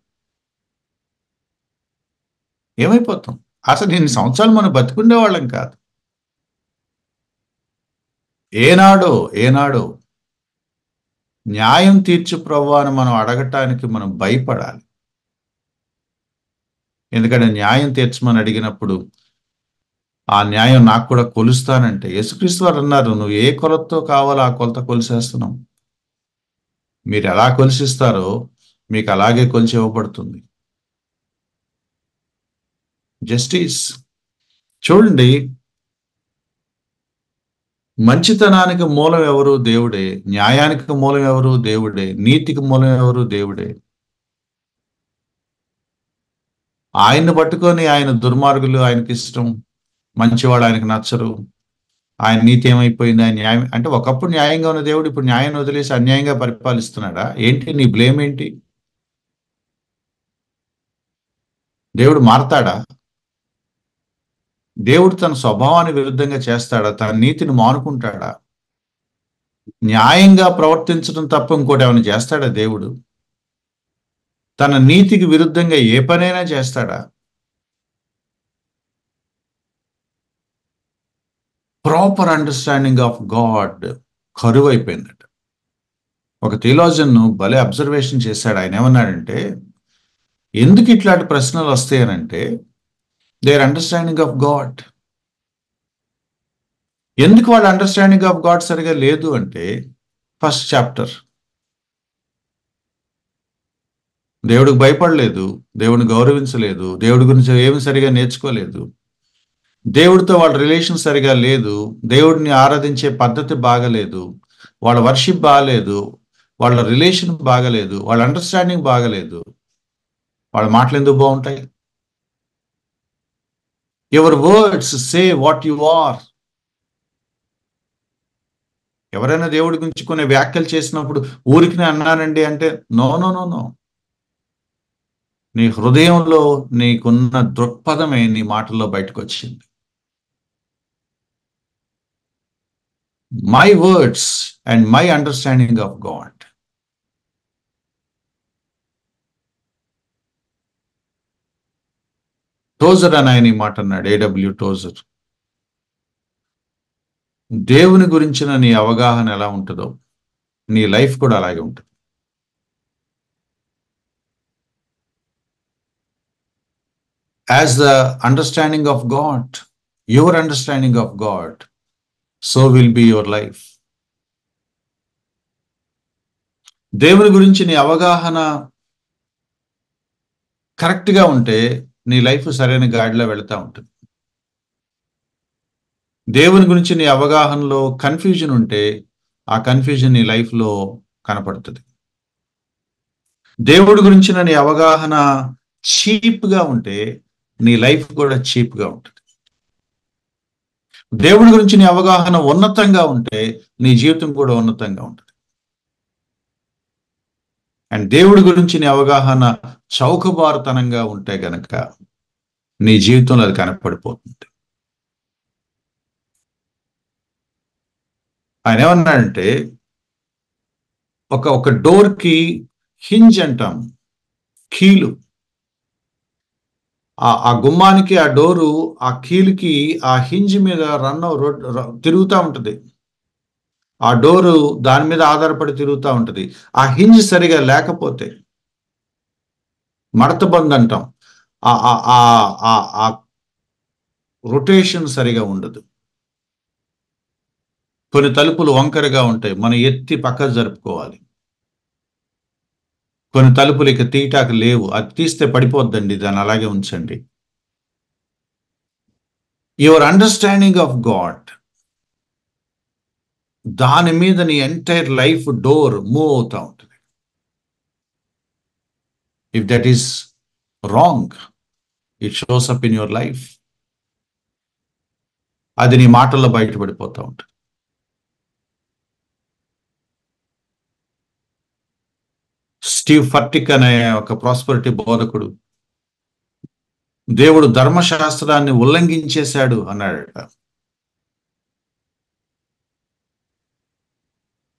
ఏమైపోతాం? అసలు ఇన్ని సంవత్సరాలు మనం బతుకుండే వాళ్ళం కాదు. ఏనాడో ఏనాడో న్యాయం తీర్చు ప్రభు అని మనం అడగటానికి మనం భయపడాలి. ఎందుకంటే న్యాయం తీర్చమని అడిగినప్పుడు ఆ న్యాయం నాకు కూడా కొలుస్తానంటే యేసుక్రీస్తు వారు అన్నారు నువ్వు ఏ కొలతో కావాలో ఆ కొలత కొలిసేస్తున్నాం మీరు ఎలా కొలిసిస్తారో మీకు అలాగే కొలిసి ఇవ్వబడుతుంది. జస్టిస్ చూడండి. మంచితనానికి మూలం ఎవరు? దేవుడే. న్యాయానికి మూలం ఎవరు? దేవుడే. నీతికి మూలం ఎవరు? దేవుడే. ఆయన్ని పట్టుకొని ఆయన దుర్మార్గులు ఆయనకి ఇష్టం మంచివాడు ఆయనకు నచ్చరు. ఆయన నీతి ఏమైపోయింది? ఆయన న్యాయం అంటే ఒకప్పుడు న్యాయంగా ఉన్న దేవుడు ఇప్పుడు న్యాయాన్ని వదిలేసి అన్యాయంగా పరిపాలిస్తున్నాడా? ఏంటి నీ బ్లేమ్ ఏంటి? దేవుడు మారతాడా? దేవుడు తన స్వభావానికి విరుద్ధంగా చేస్తాడా? తన నీతిని మానుకుంటాడా? న్యాయంగా ప్రవర్తించడం తప్ప ఇంకోటి ఏమైనా చేస్తాడా దేవుడు? తన నీతికి విరుద్ధంగా ఏ పనైనా చేస్తాడా? ప్రాపర్ అండర్స్టాండింగ్ ఆఫ్ గాడ్ కరువు అయిపోయిందట ఒక థియలాజన్ను భలే అబ్జర్వేషన్ చేశాడు. ఆయన ఏమన్నాడంటే ఎందుకు ఇట్లాంటి ప్రశ్నలు వస్తాయనంటే దేర్ అండర్స్టాండింగ్ ఆఫ్ గాడ్ ఎందుకు వాళ్ళ అండర్స్టాండింగ్ ఆఫ్ గాడ్ సరిగా లేదు అంటే ఫస్ట్ చాప్టర్ దేవుడికి భయపడలేదు దేవుడిని గౌరవించలేదు దేవుడి గురించి ఏమి సరిగా నేర్చుకోలేదు. దేవుడితో వాళ్ళ రిలేషన్ సరిగా లేదు దేవుడిని ఆరాధించే పద్ధతి బాగలేదు వాళ్ళ వర్షిప్ బాగలేదు వాళ్ళ రిలేషన్ బాగలేదు వాళ్ళ అండర్స్టాండింగ్ బాగలేదు. వాళ్ళ మాటలు ఎందుకు బాగుంటాయి? Your words say what you are ఎవరైనా దేవుడి గురించి కొన్ని వ్యాఖ్యలు చేసినప్పుడు ఊరికి అన్నానండి అంటే నో నో నో నో నీ హృదయంలో నీకున్న దృక్పథమే నీ మాటల్లో బయటకు వచ్చింది my words and my understanding of God Tozer అని ఆయన ఈ మాట అన్నాడు ఏడబ్ల్యూ టోజర్ దేవుని గురించిన నీ అవగాహన ఎలా ఉంటుందో నీ లైఫ్ కూడా అలాగే ఉంటుంది. As the understanding of God your understanding of God so will be your life దేవుని గురించి నీ అవగాహన కరెక్ట్గా ఉంటే నీ లైఫ్ సరైన గాడిలో వెళుతూ ఉంటుంది. దేవుని గురించి నీ అవగాహనలో కన్ఫ్యూజన్ ఉంటే ఆ కన్ఫ్యూజన్ నీ లైఫ్లో కనపడుతుంది. దేవుడి గురించిన నీ అవగాహన చీప్గా ఉంటే నీ లైఫ్ కూడా చీప్గా ఉంటుంది. దేవుడి గురించి నీ అవగాహన ఉన్నతంగా ఉంటే నీ జీవితం కూడా ఉన్నతంగా ఉంటుంది. అండ్ దేవుడి గురించి నీ అవగాహన చౌకబారుతనంగా ఉంటే గనక నీ జీవితంలో అది కనపడిపోతుంది. ఆయన ఏమన్నాడంటే ఒక ఒక డోర్కి హింజ్ అంటాం కీలు. ఆ గుమ్మానికి ఆ డోరు ఆ కీలుకి ఆ హింజ్ మీద రన్ తిరుగుతూ ఉంటుంది. ఆ డోరు దాని మీద ఆధారపడి తిరుగుతూ ఉంటుంది. ఆ హింజ్ సరిగా లేకపోతే మడత బంద్ అంటాం. ఆ రొటేషన్ సరిగా ఉండదు. కొన్ని తలుపులు వంకరగా ఉంటాయి. మనం ఎత్తి పక్క జరుపుకోవాలి. కొన్ని తలుపులు ఇక తీయటాకు లేవు. అది తీస్తే పడిపోద్దండి. దాన్ని అలాగే ఉంచండి. యువర్ అండర్స్టాండింగ్ ఆఫ్ గాడ్ దాని మీద నీ ఎంటైర్ లైఫ్ డోర్ మూవ్ అవుతూ ఉంటుంది. If that is wrong it shows up in your life అది నీ మాటల్లో బయటపడిపోతూ ఉంటుంది. స్టీవ్ ఫర్టిక్ అనే ఒక ప్రాస్పరిటీ బోధకుడు. దేవుడు ధర్మశాస్త్రాన్ని ఉల్లంఘించేశాడు అన్నాడట.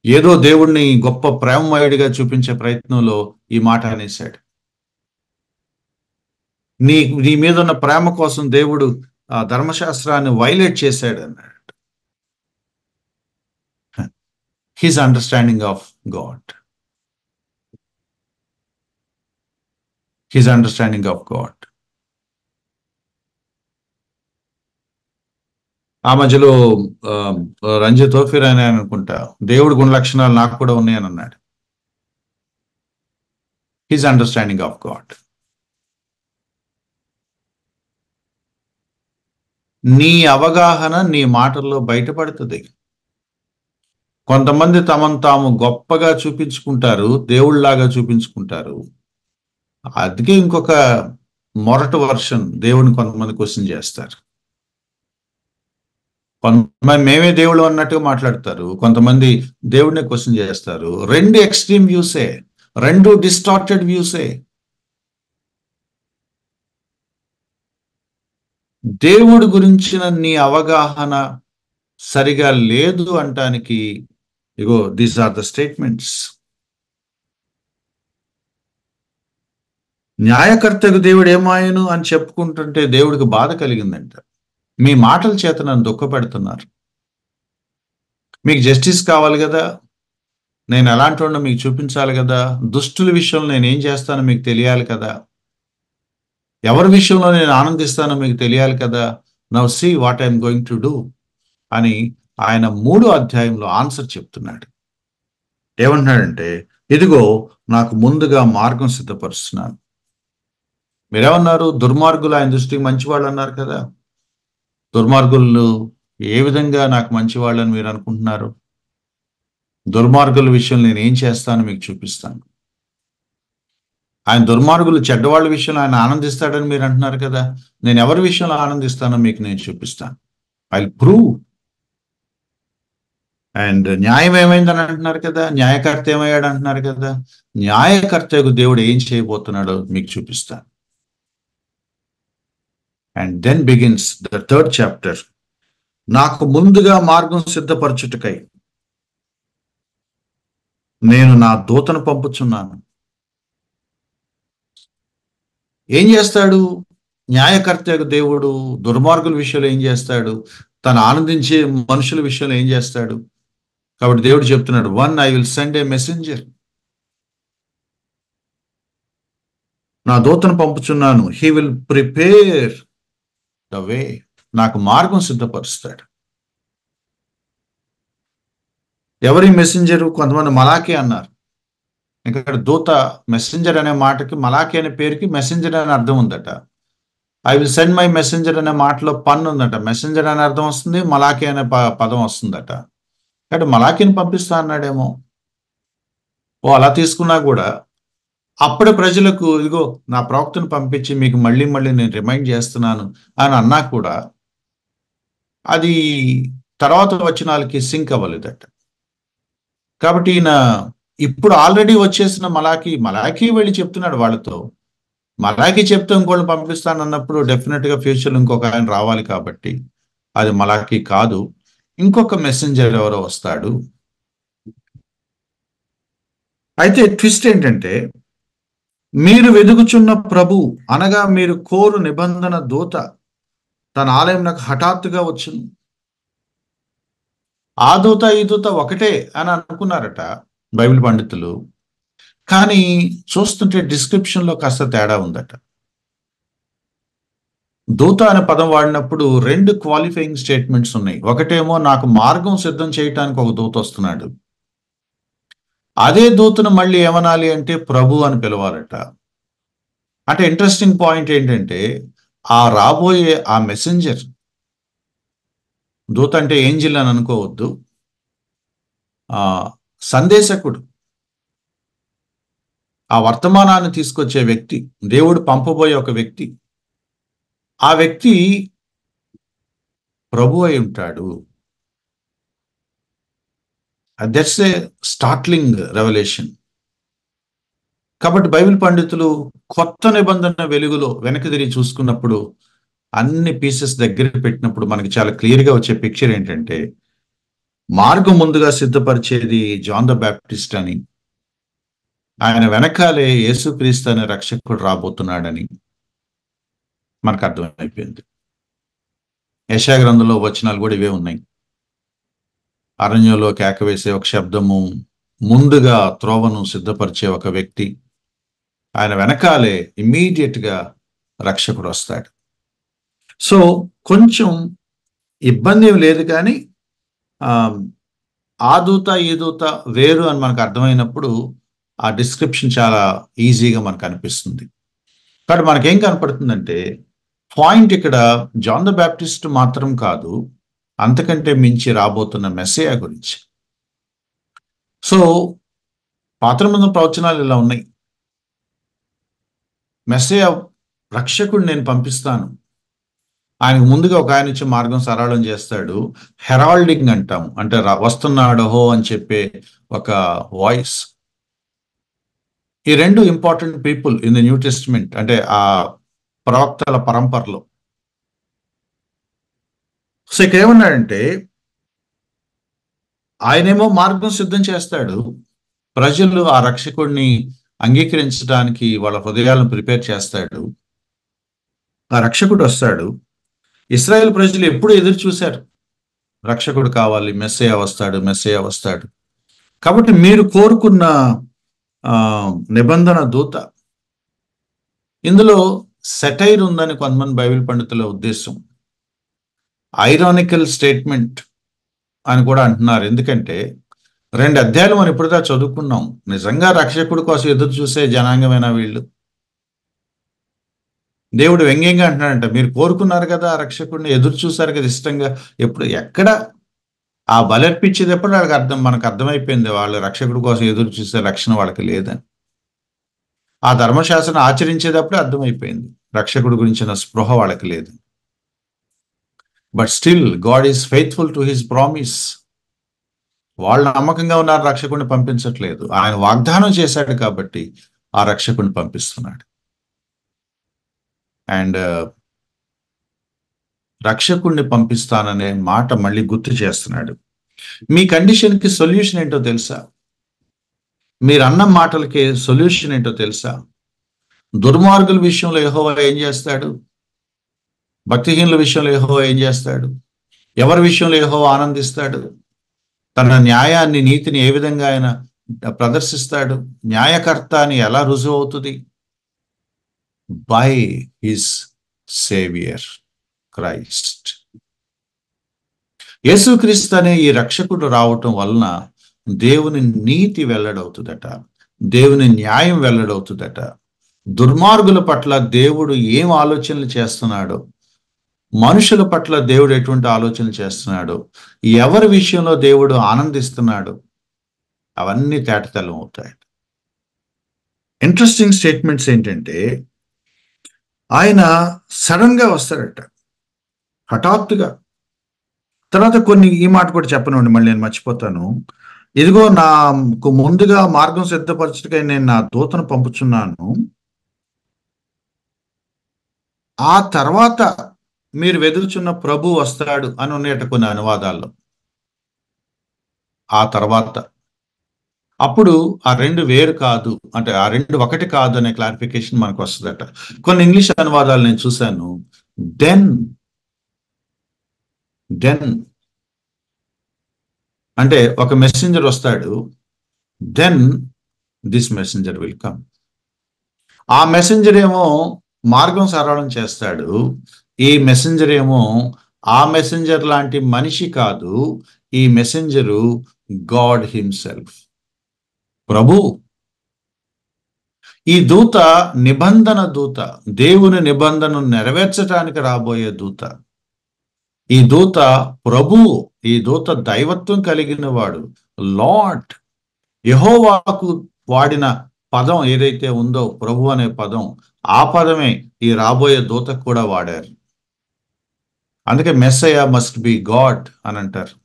ఏదో దేవుణ్ణి గొప్ప ప్రేమమయుడిగా చూపించే ప్రయత్నంలో ఈ మాట అనేశాడు. నీ నీ మీద ఉన్న ప్రేమ కోసం దేవుడు ఆ ధర్మశాస్త్రాన్ని వైలేట్ చేశాడు అన్నాడు his understanding of God his understanding of God ఆ మధ్యలో రంజిత్ ఓఫీర్ అని అనుకుంటా దేవుడి గుణ లక్షణాలు నాకు కూడా ఉన్నాయని అన్నాడు. హిజ్ అండర్స్టాండింగ్ ఆఫ్ గాడ్ నీ అవగాహన నీ మాటల్లో బయటపడుతుంది. కొంతమంది తమను తాము గొప్పగా చూపించుకుంటారు దేవుళ్ళలాగా చూపించుకుంటారు. అందుకే ఇంకొక మొరటి వర్షన్ దేవుడిని కొంతమంది క్వశ్చన్ చేస్తారు. కొంతమంది మేమే దేవుడు అన్నట్టుగా మాట్లాడతారు. కొంతమంది దేవుడిని క్వశ్చన్ చేస్తారు. రెండు ఎక్స్ట్రీమ్ వ్యూసే రెండు డిస్టార్టెడ్ వ్యూసే. దేవుడి గురించిన నీ అవగాహన సరిగా లేదు అంటానికి ఇగో దీస్ ఆర్ ద స్టేట్మెంట్స్ న్యాయకర్తకు దేవుడు ఏమాయను అని చెప్పుకుంటుంటే దేవుడికి బాధ కలిగిందంట. మీ మాటల చేత నన్ను దుఃఖపెడుతున్నారు. మీకు జస్టిస్ కావాలి కదా. నేను ఎలాంటి వాడినో మీకు చూపించాలి కదా. దుష్టుల విషయంలో నేను ఏం చేస్తానో మీకు తెలియాలి కదా. ఎవరి విషయంలో నేను ఆనందిస్తానో మీకు తెలియాలి కదా. Now see what I'm going to do అని ఆయన మూడో అధ్యాయంలో ఆన్సర్ చెప్తున్నాడు. ఏమంటున్నాడంటే ఇదిగో నాకు ముందుగా మార్గం సిద్ధపరుస్తున్నాను. మీరేమన్నారు? దుర్మార్గులు ఆయన దృష్టికి మంచివాళ్ళు అన్నారు కదా. దుర్మార్గులు ఏ విధంగా నాకు మంచివాళ్ళని మీరు అనుకుంటున్నారు? దుర్మార్గుల విషయం నేను ఏం చేస్తాను మీకు చూపిస్తాను. ఆయన దుర్మార్గులు చెడ్డవాళ్ళ విషయంలో ఆయన ఆనందిస్తాడని మీరు అంటున్నారు కదా. నేను ఎవరి విషయంలో ఆనందిస్తానో మీకు నేను చూపిస్తాను. I prove. అండ్ న్యాయం ఏమైందని అంటున్నారు కదా. న్యాయకర్త ఏమయ్యాడు అంటున్నారు కదా. న్యాయకర్తకు దేవుడు ఏం చేయబోతున్నాడో మీకు చూపిస్తాను. And then begins the third chapter నాకు ముందుగా మార్గం సిద్ధపరచుటకై నేను నా దూతను పంపుచున్నాను. ఏం చేస్తాడు? న్యాయకర్త దేవుడు దుర్మార్గుల విషయంలో ఏం చేస్తాడు? తను ఆనందించే మనుషుల విషయంలో ఏం చేస్తాడు? కాబట్టి దేవుడు చెప్తున్నాడు one I will send a messenger నా దూతను పంపుచున్నాను. He will prepare the way నాకు మార్గం సిద్ధపరుస్తాడు. ఎవరి మెసెంజర్ కొంతమంది మలాకే అన్నారు. ఇక్కడ దూత మెసెంజర్ అనే మాటకి మలాకి అనే పేరుకి మెసెంజర్ అనే అర్థం ఉందట. I will send my messenger అనే మాటలో పన్ను ఉందట. మెసెంజర్ అనే అర్థం వస్తుంది మలాకి అనే ప- పదం వస్తుందట. కాబట్టి మలాకిని పంపిస్తా అన్నాడేమో. ఓ అలా తీసుకున్నా కూడా అప్పుడు ప్రజలకు ఇదిగో నా ప్రవక్తను పంపించి మీకు మళ్ళీ మళ్ళీ నేను రిమైండ్ చేస్తున్నాను అని అన్నా కూడా అది తర్వాత వచ్చిన వాళ్ళకి సింక్ అవ్వలేదట. కాబట్టి ఈయన ఇప్పుడు ఆల్రెడీ వచ్చేసిన మలాకి మలాకి వెళ్ళి చెప్తున్నాడు వాళ్ళతో. మలాకి చెప్తే ఇంకోళ్ళు పంపిస్తాను అన్నప్పుడు డెఫినెట్గా ఇంకొక ఆయన రావాలి కాబట్టి అది మలాకి కాదు. ఇంకొక మెసెంజర్ ఎవరో వస్తాడు. అయితే ట్విస్ట్ ఏంటంటే మీరు వెదుగుచున్న ప్రభు అనగా మీరు కోరు నిబంధన దూత తన ఆలయం నాకు హఠాత్తుగా వచ్చింది. ఆ దూత ఈ దూత ఒకటే అని అనుకున్నారట బైబిల్ పండితులు. కానీ చూస్తుంటే డిస్క్రిప్షన్లో కాస్త తేడా ఉందట. దూత అనే పదం వాడినప్పుడు రెండు క్వాలిఫైయింగ్ స్టేట్మెంట్స్ ఉన్నాయి. ఒకటేమో నాకు మార్గం సిద్ధం చేయటానికి ఒక దూత వస్తున్నాడు. అదే దూతను మళ్ళీ ఏమనాలి అంటే ప్రభు అని పిలవాలట. అంటే ఇంట్రెస్టింగ్ పాయింట్ ఏంటంటే ఆ రాబోయే ఆ మెసెంజర్ దూత అంటే ఏంజిల్ అని అనుకోవద్దు. సందేశకుడు ఆ వర్తమానాన్ని తీసుకొచ్చే వ్యక్తి దేవుడు పంపబోయే ఒక వ్యక్తి ఆ వ్యక్తి ప్రభు అయి ఉంటాడు. దట్స్ ఏ స్టార్ట్లింగ్ రెవల్యూషన్ కాబట్టి బైబిల్ పండితులు కొత్త నిబంధన వెలుగులో వెనక్కి తిరిగి చూసుకున్నప్పుడు అన్ని పీసెస్ దగ్గర పెట్టినప్పుడు మనకి చాలా క్లియర్గా వచ్చే పిక్చర్ ఏంటంటే మార్గం ముందుగా సిద్ధపరిచేది జాన్ ద బ్యాప్టిస్ట్ అని ఆయన వెనకాలే యేసుక్రీస్తు అనే రక్షకుడు రాబోతున్నాడని మనకు అర్థమైపోయింది. యశాగ్రంథంలో వచనాలు కూడా ఇవే ఉన్నాయి. అరణ్యంలో కేకవేసే ఒక శబ్దము ముందుగా త్రోవను సిద్ధపరిచే ఒక వ్యక్తి ఆయన వెనకాలే ఇమ్మీడియట్గా రక్షకుడు వస్తాడు. సో కొంచెం ఇబ్బంది ఏం లేదు కానీ ఆ దూత ఈ దూత వేరు అని మనకు అర్థమైనప్పుడు ఆ డిస్క్రిప్షన్ చాలా ఈజీగా మనకు అనిపిస్తుంది. కాబట్టి మనకేం కనపడుతుందంటే పాయింట్ ఇక్కడ జాన్ ద బ్యాప్టిస్ట్ మాత్రం కాదు. అంతకంటే మించి రాబోతున్న మెస్సయా గురించి. సో పాత్రమందం ప్రవచనాలు ఇలా ఉన్నాయి. మెస్సయ రక్షకుడు నేను పంపిస్తాను. ఆయనకు ముందుగా ఒక ఆయన ఇచ్చే మార్గం సరళం చేస్తాడు. హెరాల్డింగ్ అంటాం అంటే రా- వస్తున్నాడు హో అని చెప్పే ఒక వాయిస్. ఈ రెండు important people in the New Testament అంటే ఆ ప్రవక్తల పరంపరలో సో ఇక్కడ ఏమన్నాడంటే ఆయనేమో మార్గం సిద్ధం చేస్తాడు. ప్రజలు ఆ రక్షకుడిని అంగీకరించడానికి వాళ్ళ హృదయాలను ప్రిపేర్ చేస్తాడు. ఆ రక్షకుడు వస్తాడు. ఇస్రాయేల్ ప్రజలు ఎప్పుడు ఎదురు చూశారు. రక్షకుడు కావాలి మెస్సయ వస్తాడు మెస్సయ వస్తాడు. కాబట్టి మీరు కోరుకున్న నిబంధన దూత. ఇందులో సెటైర్ ఉందని కొంతమంది బైబిల్ పండితుల ఉద్దేశం. ఐరానికల్ స్టేట్మెంట్ అని కూడా అంటున్నారు. ఎందుకంటే రెండు అధ్యాయులు మనం ఇప్పుడుదా చదువుకున్నాం. నిజంగా రక్షకుడి కోసం ఎదురు చూసే జనాంగమైన వీళ్ళు? దేవుడు వ్యంగ్యంగా అంటున్నాడంట మీరు కోరుకున్నారు కదా ఆ రక్షకుడిని ఎదురు చూశారు కదా ఇష్టంగా. ఎప్పుడు ఎక్కడ? ఆ బలర్పించేటప్పుడు వాళ్ళకి అర్థం మనకు అర్థమైపోయింది వాళ్ళు రక్షకుడి కోసం ఎదురు చూసే రక్షణ వాళ్ళకి లేదని. ఆ ధర్మశాస్త్రం ఆచరించేటప్పుడు అర్థమైపోయింది. రక్షకుడి గురించిన స్పృహ వాళ్ళకి లేదు but still God is faithful to his promise వాళ్ళు నమ్మకంగా ఉన్నారు రక్షకుడిని పంపించట్లేదు. ఆయన వాగ్దానం చేశాడు కాబట్టి ఆ రక్షకుడిని పంపిస్తున్నాడు. అండ్ uh, రక్షకుడిని పంపిస్తాననే మాట మళ్ళీ గుర్తు చేస్తున్నాడు. మీ కండిషన్కి సొల్యూషన్ ఏంటో తెలుసా? మీరు అన్న మాటలకి సొల్యూషన్ ఏంటో తెలుసా? దుర్మార్గుల విషయంలో యహోవా ఏం చేస్తాడు? భక్తిహీనుల విషయంలో ఏహో ఏం చేస్తాడు? ఎవరి విషయంలో ఏహో ఆనందిస్తాడు? తన న్యాయాన్ని నీతిని ఏ విధంగా ఆయన ప్రదర్శిస్తాడు? న్యాయకర్త అని ఎలా రుజువు అవుతుంది? బై హిస్ సేవియర్ క్రైస్ట్ యేసుక్రీస్తు అనే ఈ రక్షకుడు రావటం వలన దేవుని నీతి వెల్లడవుతుందట. దేవుని న్యాయం వెల్లడవుతుందట. దుర్మార్గుల పట్ల దేవుడు ఏం ఆలోచనలు చేస్తున్నాడో మనుషుల పట్ల దేవుడు ఎటువంటి ఆలోచన చేస్తున్నాడు? ఎవరి విషయంలో దేవుడు ఆనందిస్తున్నాడు? అవన్నీ తేటతెల్లం అవుతాయి. ఇంట్రెస్టింగ్ స్టేట్మెంట్స్ ఏంటంటే ఆయన సడన్గా వస్తాడట హఠాత్తుగా. తర్వాత కొన్ని ఈ మాట కూడా చెప్పనండి మళ్ళీ నేను మర్చిపోతాను. ఇదిగో నాకు ముందుగా మార్గం సిద్ధపరచుటకై నేను నా దూతను పంపుచున్నాను. ఆ తర్వాత మీరు వెదురుచున్న ప్రభు వస్తాడు అని ఉన్నట్టు కొన్ని అనువాదాల్లో. ఆ తర్వాత అప్పుడు ఆ రెండు వేరు కాదు అంటే ఆ రెండు ఒకటి కాదు అనే క్లారిఫికేషన్ మనకు వస్తుందట. కొన్ని ఇంగ్లీష్ అనువాదాలు నేను చూశాను. దెన్ దెన్ అంటే ఒక మెసెంజర్ వస్తాడు. Then this messenger will come ఆ మెసెంజర్ ఏమో మార్గం సరళం చేస్తాడు. ఈ మెసెంజర్ ఏమో ఆ మెసెంజర్ లాంటి మనిషి కాదు ఈ మెసెంజరు గాడ్ హిమ్సెల్ఫ్ ప్రభు ఈ దూత నిబంధన దూత దేవుని నిబంధనను నెరవేర్చడానికి రాబోయే దూత. ఈ దూత ప్రభు ఈ దూత దైవత్వం కలిగిన వాడు లార్డ్. యహోవాకు వాడిన పదం ఏదైతే ఉందో ప్రభు అనే పదం ఆ పదమే ఈ రాబోయే దూతకు కూడా వాడారు. అందుకే మెస్సయ మస్ట్ బి గాడ్ అని అంటారు.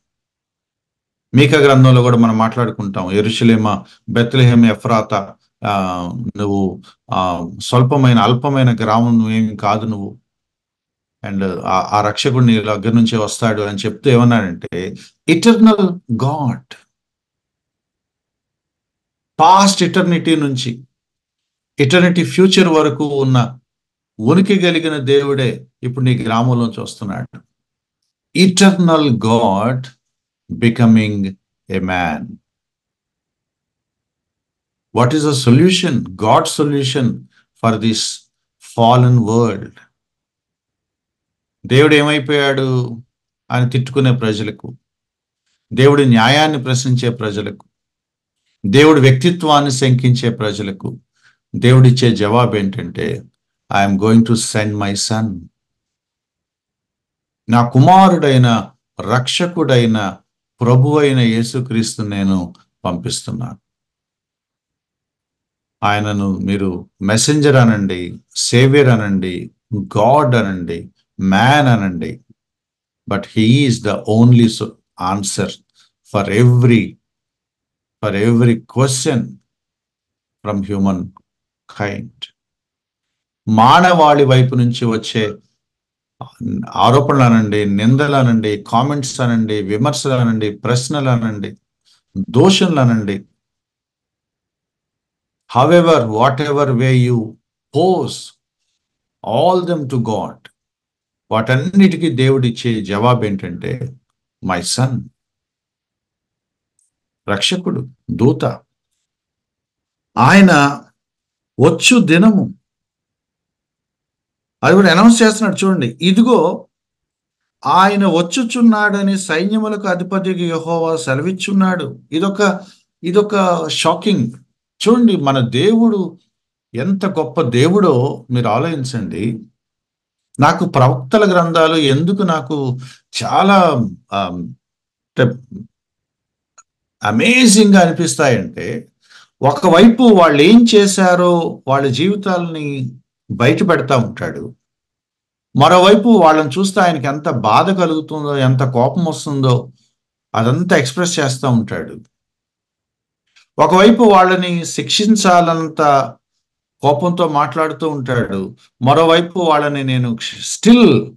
మీక గ్రంథంలో కూడా మనం మాట్లాడుకుంటాం ఎరుషులేమ బెత్లహేమ ఎఫ్రాత నువ్వు స్వల్పమైన అల్పమైన గ్రామం నువ్వేమి కాదు నువ్వు. అండ్ ఆ రక్షకుడు నీ దగ్గర నుంచే వస్తాడు అని చెప్తూ ఏమన్నాడంటే ఇటర్నల్ గాడ్. పాస్ట్ ఇటర్నిటీ నుంచి ఇటర్నిటీ ఫ్యూచర్ వరకు ఉన్న ఉనికి కలిగిన దేవుడే ఇప్పుడు నీ గ్రామంలోంచి వస్తున్నాడు. Eternal God becoming a man what is the solution God solution for this fallen world దేవుడు ఏమైపోయాడు అని తిట్టుకునే ప్రజలకు దేవుడి న్యాయాన్ని ప్రశ్నించే ప్రజలకు దేవుడి వ్యక్తిత్వాన్ని శంకించే ప్రజలకు దేవుడిచ్చే జవాబు ఏంటంటే I'm going to send my son నా కుమారుడైన రక్షకుడైన ప్రభు అయిన యేసుక్రీస్తు నేను పంపిస్తున్నాను. ఆయనను మీరు మెసెంజర్ అనండి సేవియర్ అనండి గాడ్ అనండి మ్యాన్ అనండి. But he is the only answer for every for every question from human kind మానవాళి వైపు నుంచి వచ్చే ఆరోపణలు అనండి నిందలు అనండి కామెంట్స్ అనండి విమర్శలు అనండి ప్రశ్నలు అనండి దోషణలు అనండి however whatever way you pose all them to God వాటన్నిటికీ దేవుడిచ్చే జవాబు ఏంటంటే మై సన్ రక్షకుడు దూత ఆయన వచ్చు దినము అది కూడా అనౌన్స్ చేస్తున్నాడు. చూడండి. ఇదిగో ఆయన వచ్చుచున్నాడని సైన్యములకు అధిపతికి యహోవా సెలవిచ్చున్నాడు. ఇదొక ఇదొక షాకింగ్. చూడండి మన దేవుడు ఎంత గొప్ప దేవుడో మీరు ఆలోచించండి. నాకు ప్రవక్తల గ్రంథాలు ఎందుకు నాకు చాలా అమేజింగ్గా అనిపిస్తాయంటే ఒకవైపు వాళ్ళు ఏం చేశారో వాళ్ళ జీవితాలని బయట పెడతా ఉంటాడు. మరోవైపు వాళ్ళని చూస్తే ఆయనకి ఎంత బాధ కలుగుతుందో ఎంత కోపం వస్తుందో అదంతా ఎక్స్ప్రెస్ చేస్తూ ఉంటాడు. ఒకవైపు వాళ్ళని శిక్షించాలంత కోపంతో మాట్లాడుతూ ఉంటాడు. మరోవైపు వాళ్ళని నేను స్టిల్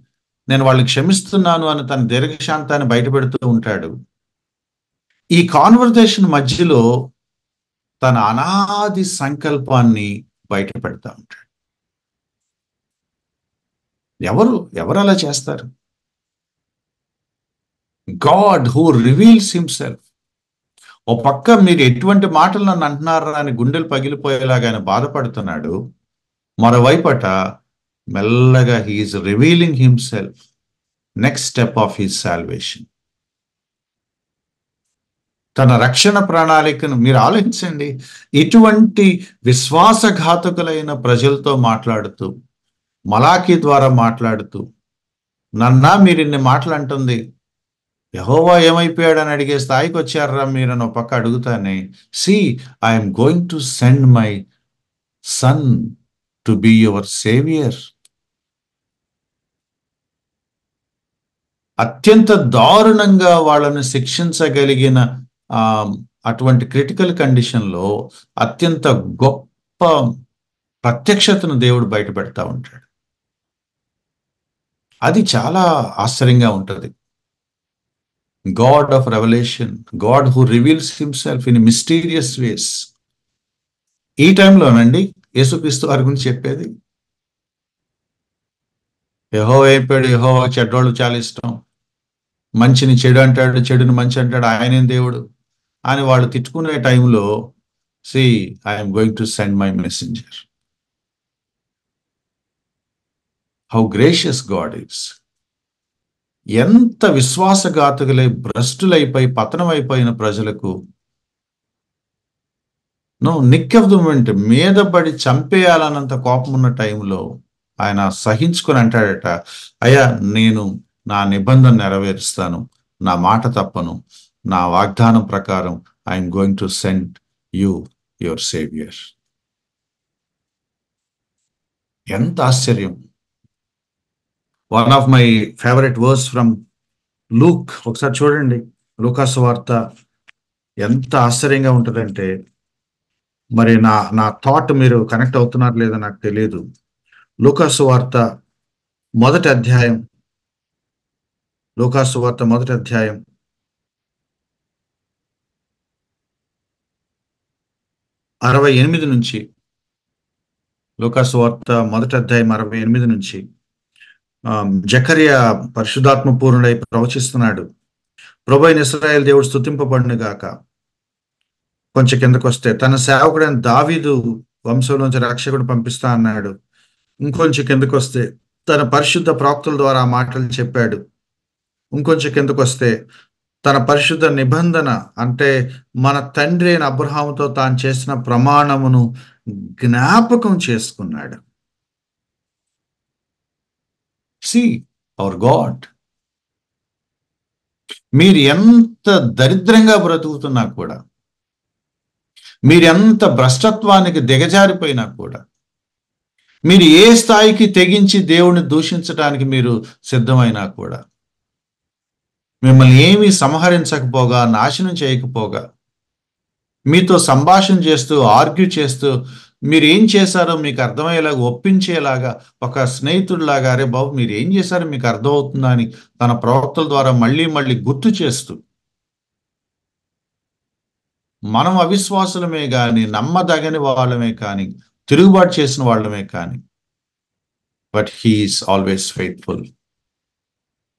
నేను వాళ్ళని క్షమిస్తున్నాను అని తన దీర్ఘశాంతాన్ని బయటపెడుతూ ఉంటాడు. ఈ కాన్వర్జేషన్ మధ్యలో తన అనాది సంకల్పాన్ని బయట పెడతా ఉంటాడు. ఎవరు ఎవరు అలా చేస్తారు? గాడ్ హూ రివీల్స్ హిమ్సెల్ఫ్ ఓ పక్క మీరు ఎటువంటి మాటలు నన్ను అంటున్నారా అని గుండెలు పగిలిపోయేలాగా ఆయన బాధపడుతున్నాడు. మరోవైపట మెల్లగా he is revealing himself next step of his salvation తన రక్షణ ప్రణాళికను మీరు ఆలోచించండి. ఇటువంటి విశ్వాసఘాతకులైన ప్రజలతో మాట్లాడుతూ మలాఖీ ద్వారా మాట్లాడుతూ నన్నా మీరు ఇన్ని మాటలు అంటుంది యహోవా ఏమైపోయాడని అడిగే స్థాయికి వచ్చారా మీరు అని పక్క అడుగుతానే see I'm going to send my son to be your saviour. అత్యంత దారుణంగా వాళ్ళని శిక్షించగలిగిన అటువంటి క్రిటికల్ కండిషన్లో అత్యంత గొప్ప ప్రత్యక్షతను దేవుడు బయట పెడతా ఉంటాడు. అది చాలా ఆశ్చర్యంగా ఉంటుంది. God of revolution God who reveals himself in mysterious ways ఈ టైంలోనండి యేసుక్రీస్తు వారి గురించి చెప్పేది? యహో అయిపోయాడు యహో చెడ్డోళ్ళు చాలా ఇష్టం. మంచిని చెడు అంటాడు చెడుని మంచి అంటాడు ఆయనే దేవుడు? అని వాళ్ళు తిట్టుకునే టైంలో see I'm going to send my messenger how gracious God is ఎంత విశ్వాసఘాతకులై భ్రష్టులైపోయి పతనమైపోయిన ప్రజలకు no nick of the moment మీద పడి చంపేయాలన్నంత కోపం ఉన్న టైంలో ఆయన సహించుకొని అంటాడట అయ్యా నేను నా నిబంధన నెరవేరుస్తాను నా మాట తప్పను నా వాగ్దానం ప్రకారం I'm going to send you your saviour ఎంత ఆశ్చర్యం. One of my favourite verse from Luke ఒకసారి చూడండి. లూకాస్ వార్త ఎంత ఆశ్చర్యంగా ఉంటుందంటే మరి నా నా థాట్ మీరు కనెక్ట్ అవుతున్నారు లేదో నాకు తెలియదు లూకాసు వార్త మొదటి అధ్యాయం. లూకాసు వార్త మొదటి అధ్యాయం. అరవై ఎనిమిది నుంచి. లూకాసు వార్త మొదటి అధ్యాయం అరవై ఎనిమిది నుంచి. జకర్య పరిశుధాత్మ పూర్ణుడై ప్రవచిస్తున్నాడు. ప్రభైన అయిన ఇస్రాయేల్ దేవుడు స్థుతింపబడును గాక కొంచెం కిందకు వస్తే తన సేవకుడైన దావీదు వంశంలోంచి రక్షకుడు పంపిస్తా అన్నాడు. ఇంకొంచెం కిందకు వస్తే తన పరిశుద్ధ ప్రవక్తల ద్వారా ఆ మాటలు చెప్పాడు. ఇంకొంచెం కిందకు వస్తే తన పరిశుద్ధ నిబంధన అంటే మన తండ్రి అయిన అబ్రహాముతో తాను చేసిన ప్రమాణమును జ్ఞాపకం చేసుకున్నాడు. సి అవర్ గాడ్ మీరు ఎంత దరిద్రంగా బ్రతుకుతున్నా కూడా మీరు ఎంత భ్రష్టత్వానికి దిగజారిపోయినా కూడా మీరు ఏ స్థాయికి తెగించి దేవుణ్ణి దూషించడానికి మీరు సిద్ధమైనా కూడా మిమ్మల్ని ఏమీ సంహరించకపోగా నాశనం చేయకపోగా మీతో సంభాషణ చేస్తూ ఆర్గ్యూ చేస్తూ మీరు ఏం చేశారో మీకు అర్థమయ్యేలాగా ఒప్పించేలాగా ఒక స్నేహితుడిలాగా అరే బాబు మీరు ఏం చేశారో మీకు అర్థమవుతుందా అని తన ప్రవక్తల ద్వారా మళ్ళీ మళ్ళీ గుర్తు చేస్తూ. మనం అవిశ్వాసులమే కానీ నమ్మదగని వాళ్ళమే కానీ తిరుగుబాటు చేసిన వాళ్ళమే కానీ బట్ హీఈస్ ఆల్వేస్ ఫెయిత్ఫుల్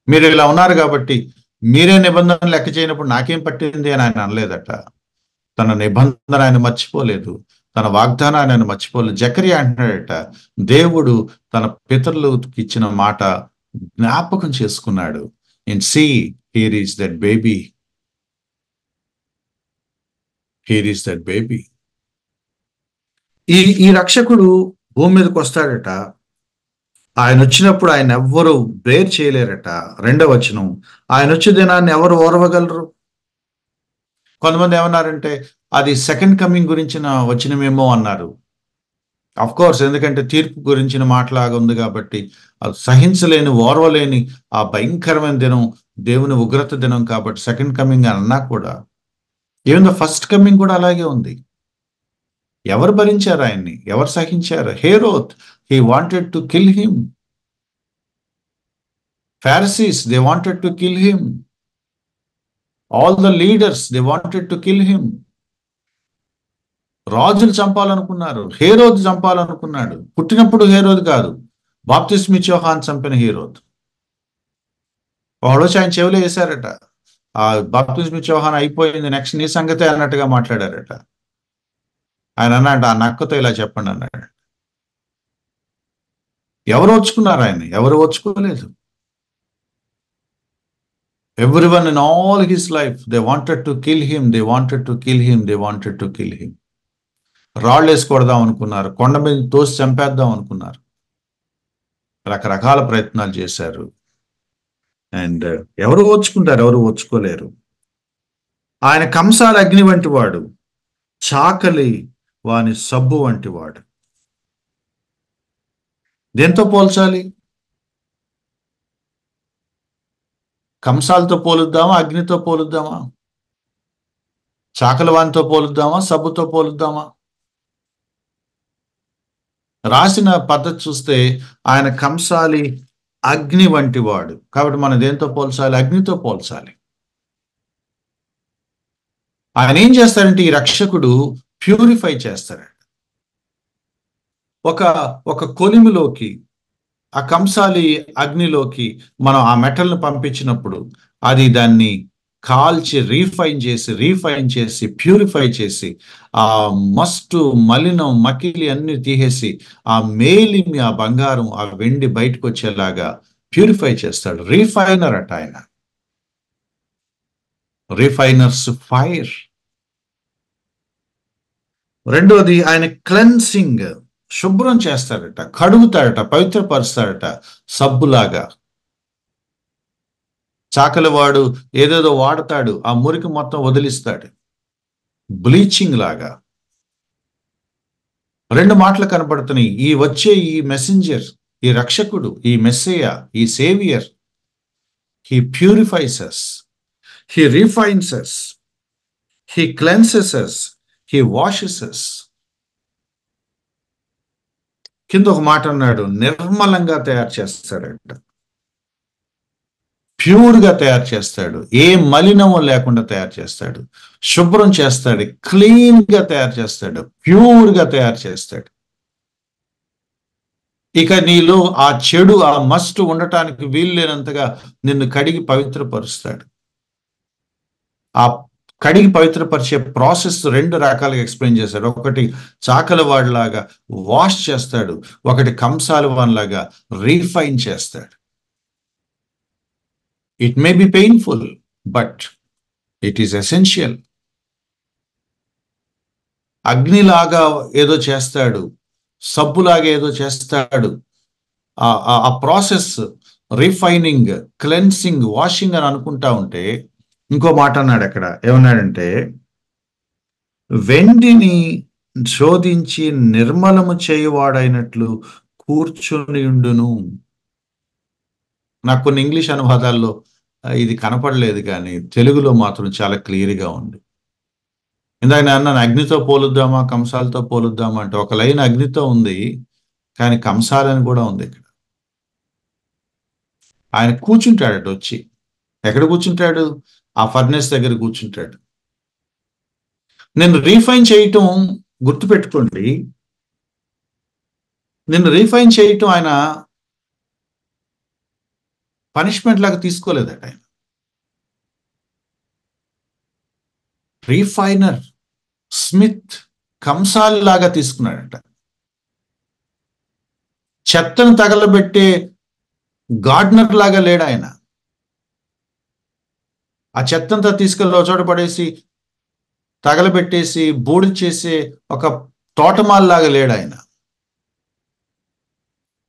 మీరు ఇలా ఉన్నారు కాబట్టి మీరే నిబంధన లెక్క చేయనప్పుడు నాకేం పట్టింది అని ఆయన అనలేదట. తన నిబంధన ఆయన మర్చిపోలేదు. తన వాగ్దానాన్ని ఆయన మర్చిపోలేదు. జకరి అంటున్నాడట దేవుడు తన పితరులకు ఇచ్చిన మాట జ్ఞాపకం చేసుకున్నాడు. In see here is that baby here is that baby ఈ ఈ రక్షకుడు భూమి మీదకి వస్తాడట. ఆయన వచ్చినప్పుడు ఆయన ఎవ్వరు బేర్ చేయలేరట. రెండవ వచనం ఆయన వచ్చే దినాన్ని ఎవరు ఓర్వగలరు? కొంతమంది ఏమన్నారంటే అది సెకండ్ కమింగ్ గురించిన వచ్చినమేమో అన్నారు. అఫ్ కోర్స్ ఎందుకంటే తీర్పు గురించిన మాటలాగా ఉంది కాబట్టి అది సహించలేని ఓర్వలేని ఆ భయంకరమైన దినం దేవుని ఉగ్రత దినం కాబట్టి సెకండ్ కమింగ్ అని అన్నా కూడా ఈవెన్ ఫస్ట్ కమింగ్ కూడా అలాగే ఉంది. ఎవరు భరించారు ఆయన్ని? ఎవరు సహించారు? Herod he wanted to kill him Pharisees they wanted to kill him all the leaders they wanted to kill him రాజులు చంపాలనుకున్నారు హేరోద్ చంపాలనుకున్నాడు. పుట్టినప్పుడు హేరోద్ కాదు. బాప్తిస్ చౌహాన్ చంపిన హీరోద్. వాడు ఆయన చెవిలో వేశారట. ఆ బాప్తిస్ చౌహాన్ అయిపోయింది నెక్స్ట్ నీ సంగతే అన్నట్టుగా మాట్లాడారట. ఆయన అన్నాడు ఆ నక్కతో ఇలా చెప్పండి అన్నాడు. ఎవరు వచ్చుకున్నారు ఆయన ఎవరు వచ్చుకోలేదు everyone in all his life they wanted to kill him they wanted to kill him they wanted to kill him రాళ్ళు వేసుకొడదాం అనుకున్నారు. కొండ మీద తోసి చంపేద్దాం అనుకున్నారు. రకరకాల ప్రయత్నాలు చేశారు. అండ్ ఎవరు ఓచుకుంటారు ఎవరు ఓచుకోలేరు ఆయన కంసాల అగ్ని వంటి వాడు చాకలి వాని సబ్బు వంటి వాడు. దేంతో పోల్చాలి? కంసాలతో పోలుద్దామా? అగ్నితో పోలుద్దామా? చాకలి వానితో పోలుద్దామా? సబ్బుతో పోలుద్దామా? రాసిన పద్ధతి చూస్తే ఆయన కంసాలి అగ్ని వంటి వాడు. కాబట్టి మనం దేంతో పోల్చాలి? అగ్నితో పోల్చాలి. ఆయన ఏం చేస్తారంటే ఈ రక్షకుడు ప్యూరిఫై చేస్తారంట ఒక ఒక కొలిమిలోకి ఆ కంసాలి అగ్నిలోకి మనం ఆ మెటల్ను పంపించినప్పుడు అది దాన్ని కాల్చి రీఫైన్ చేసి రీఫైన్ చేసి ప్యూరిఫై చేసి ఆ మస్టు మలినం మకిలి అన్ని తీసేసి ఆ మేలిమి ఆ బంగారం ఆ వెండి బయటకు వచ్చేలాగా ప్యూరిఫై చేస్తాడు. రీఫైనర్ అట ఆయన. Refiner's fire. రెండోది ఆయన క్లెన్సింగ్. శుభ్రం చేస్తాడట కడుగుతాడట పవిత్రపరుస్తాడట సబ్బులాగా. చాకలి వాడు ఏదేదో వాడతాడు ఆ మురికి మొత్తం వదిలిస్తాడు. బ్లీచింగ్ లాగా. రెండు మాటలు కనపడుతున్నాయి ఈ వచ్చే ఈ మెసెంజర్ ఈ రక్షకుడు ఈ మెస్సేయ ఈ saviour he purifies he refines he cleanses he washes కింద ఒక మాట అన్నాడు నిర్మలంగా తయారు చేస్తాడంట. ప్యూర్గా తయారు చేస్తాడు. ఏ మలినము లేకుండా తయారు చేస్తాడు. శుభ్రం చేస్తాడు. క్లీన్గా తయారు చేస్తాడు. ప్యూర్గా తయారు చేస్తాడు. ఇక నీలో ఆ చెడు ఆ మస్ట్ ఉండటానికి వీలు లేనంతగా నిన్ను కడిగి పవిత్రపరుస్తాడు. ఆ కడిగి పవిత్రపరిచే ప్రాసెస్ రెండు రకాలుగా ఎక్స్ప్లెయిన్ చేశాడు. ఒకటి చాకల వాడిలాగా వాష్ చేస్తాడు. ఒకటి కంసాలు వాడిలాగా రీఫైన్ చేస్తాడు. It may be painful but it is essential అగ్నిలాగా ఏదో చేస్తాడు సబ్బులాగా ఏదో చేస్తాడు. ఆ ప్రాసెస్ రిఫైనింగ్ క్లెన్సింగ్ వాషింగ్ అని అనుకుంటా ఉంటే ఇంకో మాట అన్నాడు అక్కడ ఏమన్నాడంటే వెండిని శోధించి నిర్మలము చేయువాడైనట్లు కూర్చుని ఉండును. నాకు కొన్ని ఇంగ్లీష్ అనువాదాల్లో ఇది కనపడలేదు కానీ తెలుగులో మాత్రం చాలా క్లియర్గా ఉంది. ఇందాక నేను అగ్నితో పోలుద్దామా కంసాలతో పోలుద్దామా అంటే ఒక లైన్ అగ్నితో ఉంది కానీ కంసాలని కూడా ఉంది ఇక్కడ. ఆయన కూర్చుంటాడట వచ్చి. ఎక్కడ కూర్చుంటాడు? ఆ ఫర్నెస్ దగ్గర కూర్చుంటాడు. నేను రీఫైన్ చేయటం గుర్తుపెట్టుకోండి. నిన్ను రీఫైన్ చేయటం ఆయన పనిష్మెంట్ లాగా తీసుకోలేదట ఆయన. రీఫైనర్ స్మిత్ కంసాల్ లాగా తీసుకున్నాడట. చెత్తను తగలబెట్టే గార్డనర్ లాగా లేడు ఆయన. ఆ చెత్తంతా తీసుకెళ్ళి చోట పడేసి తగలబెట్టేసి బూడి చేసే ఒక తోటమాల్ లాగా లేడు ఆయన.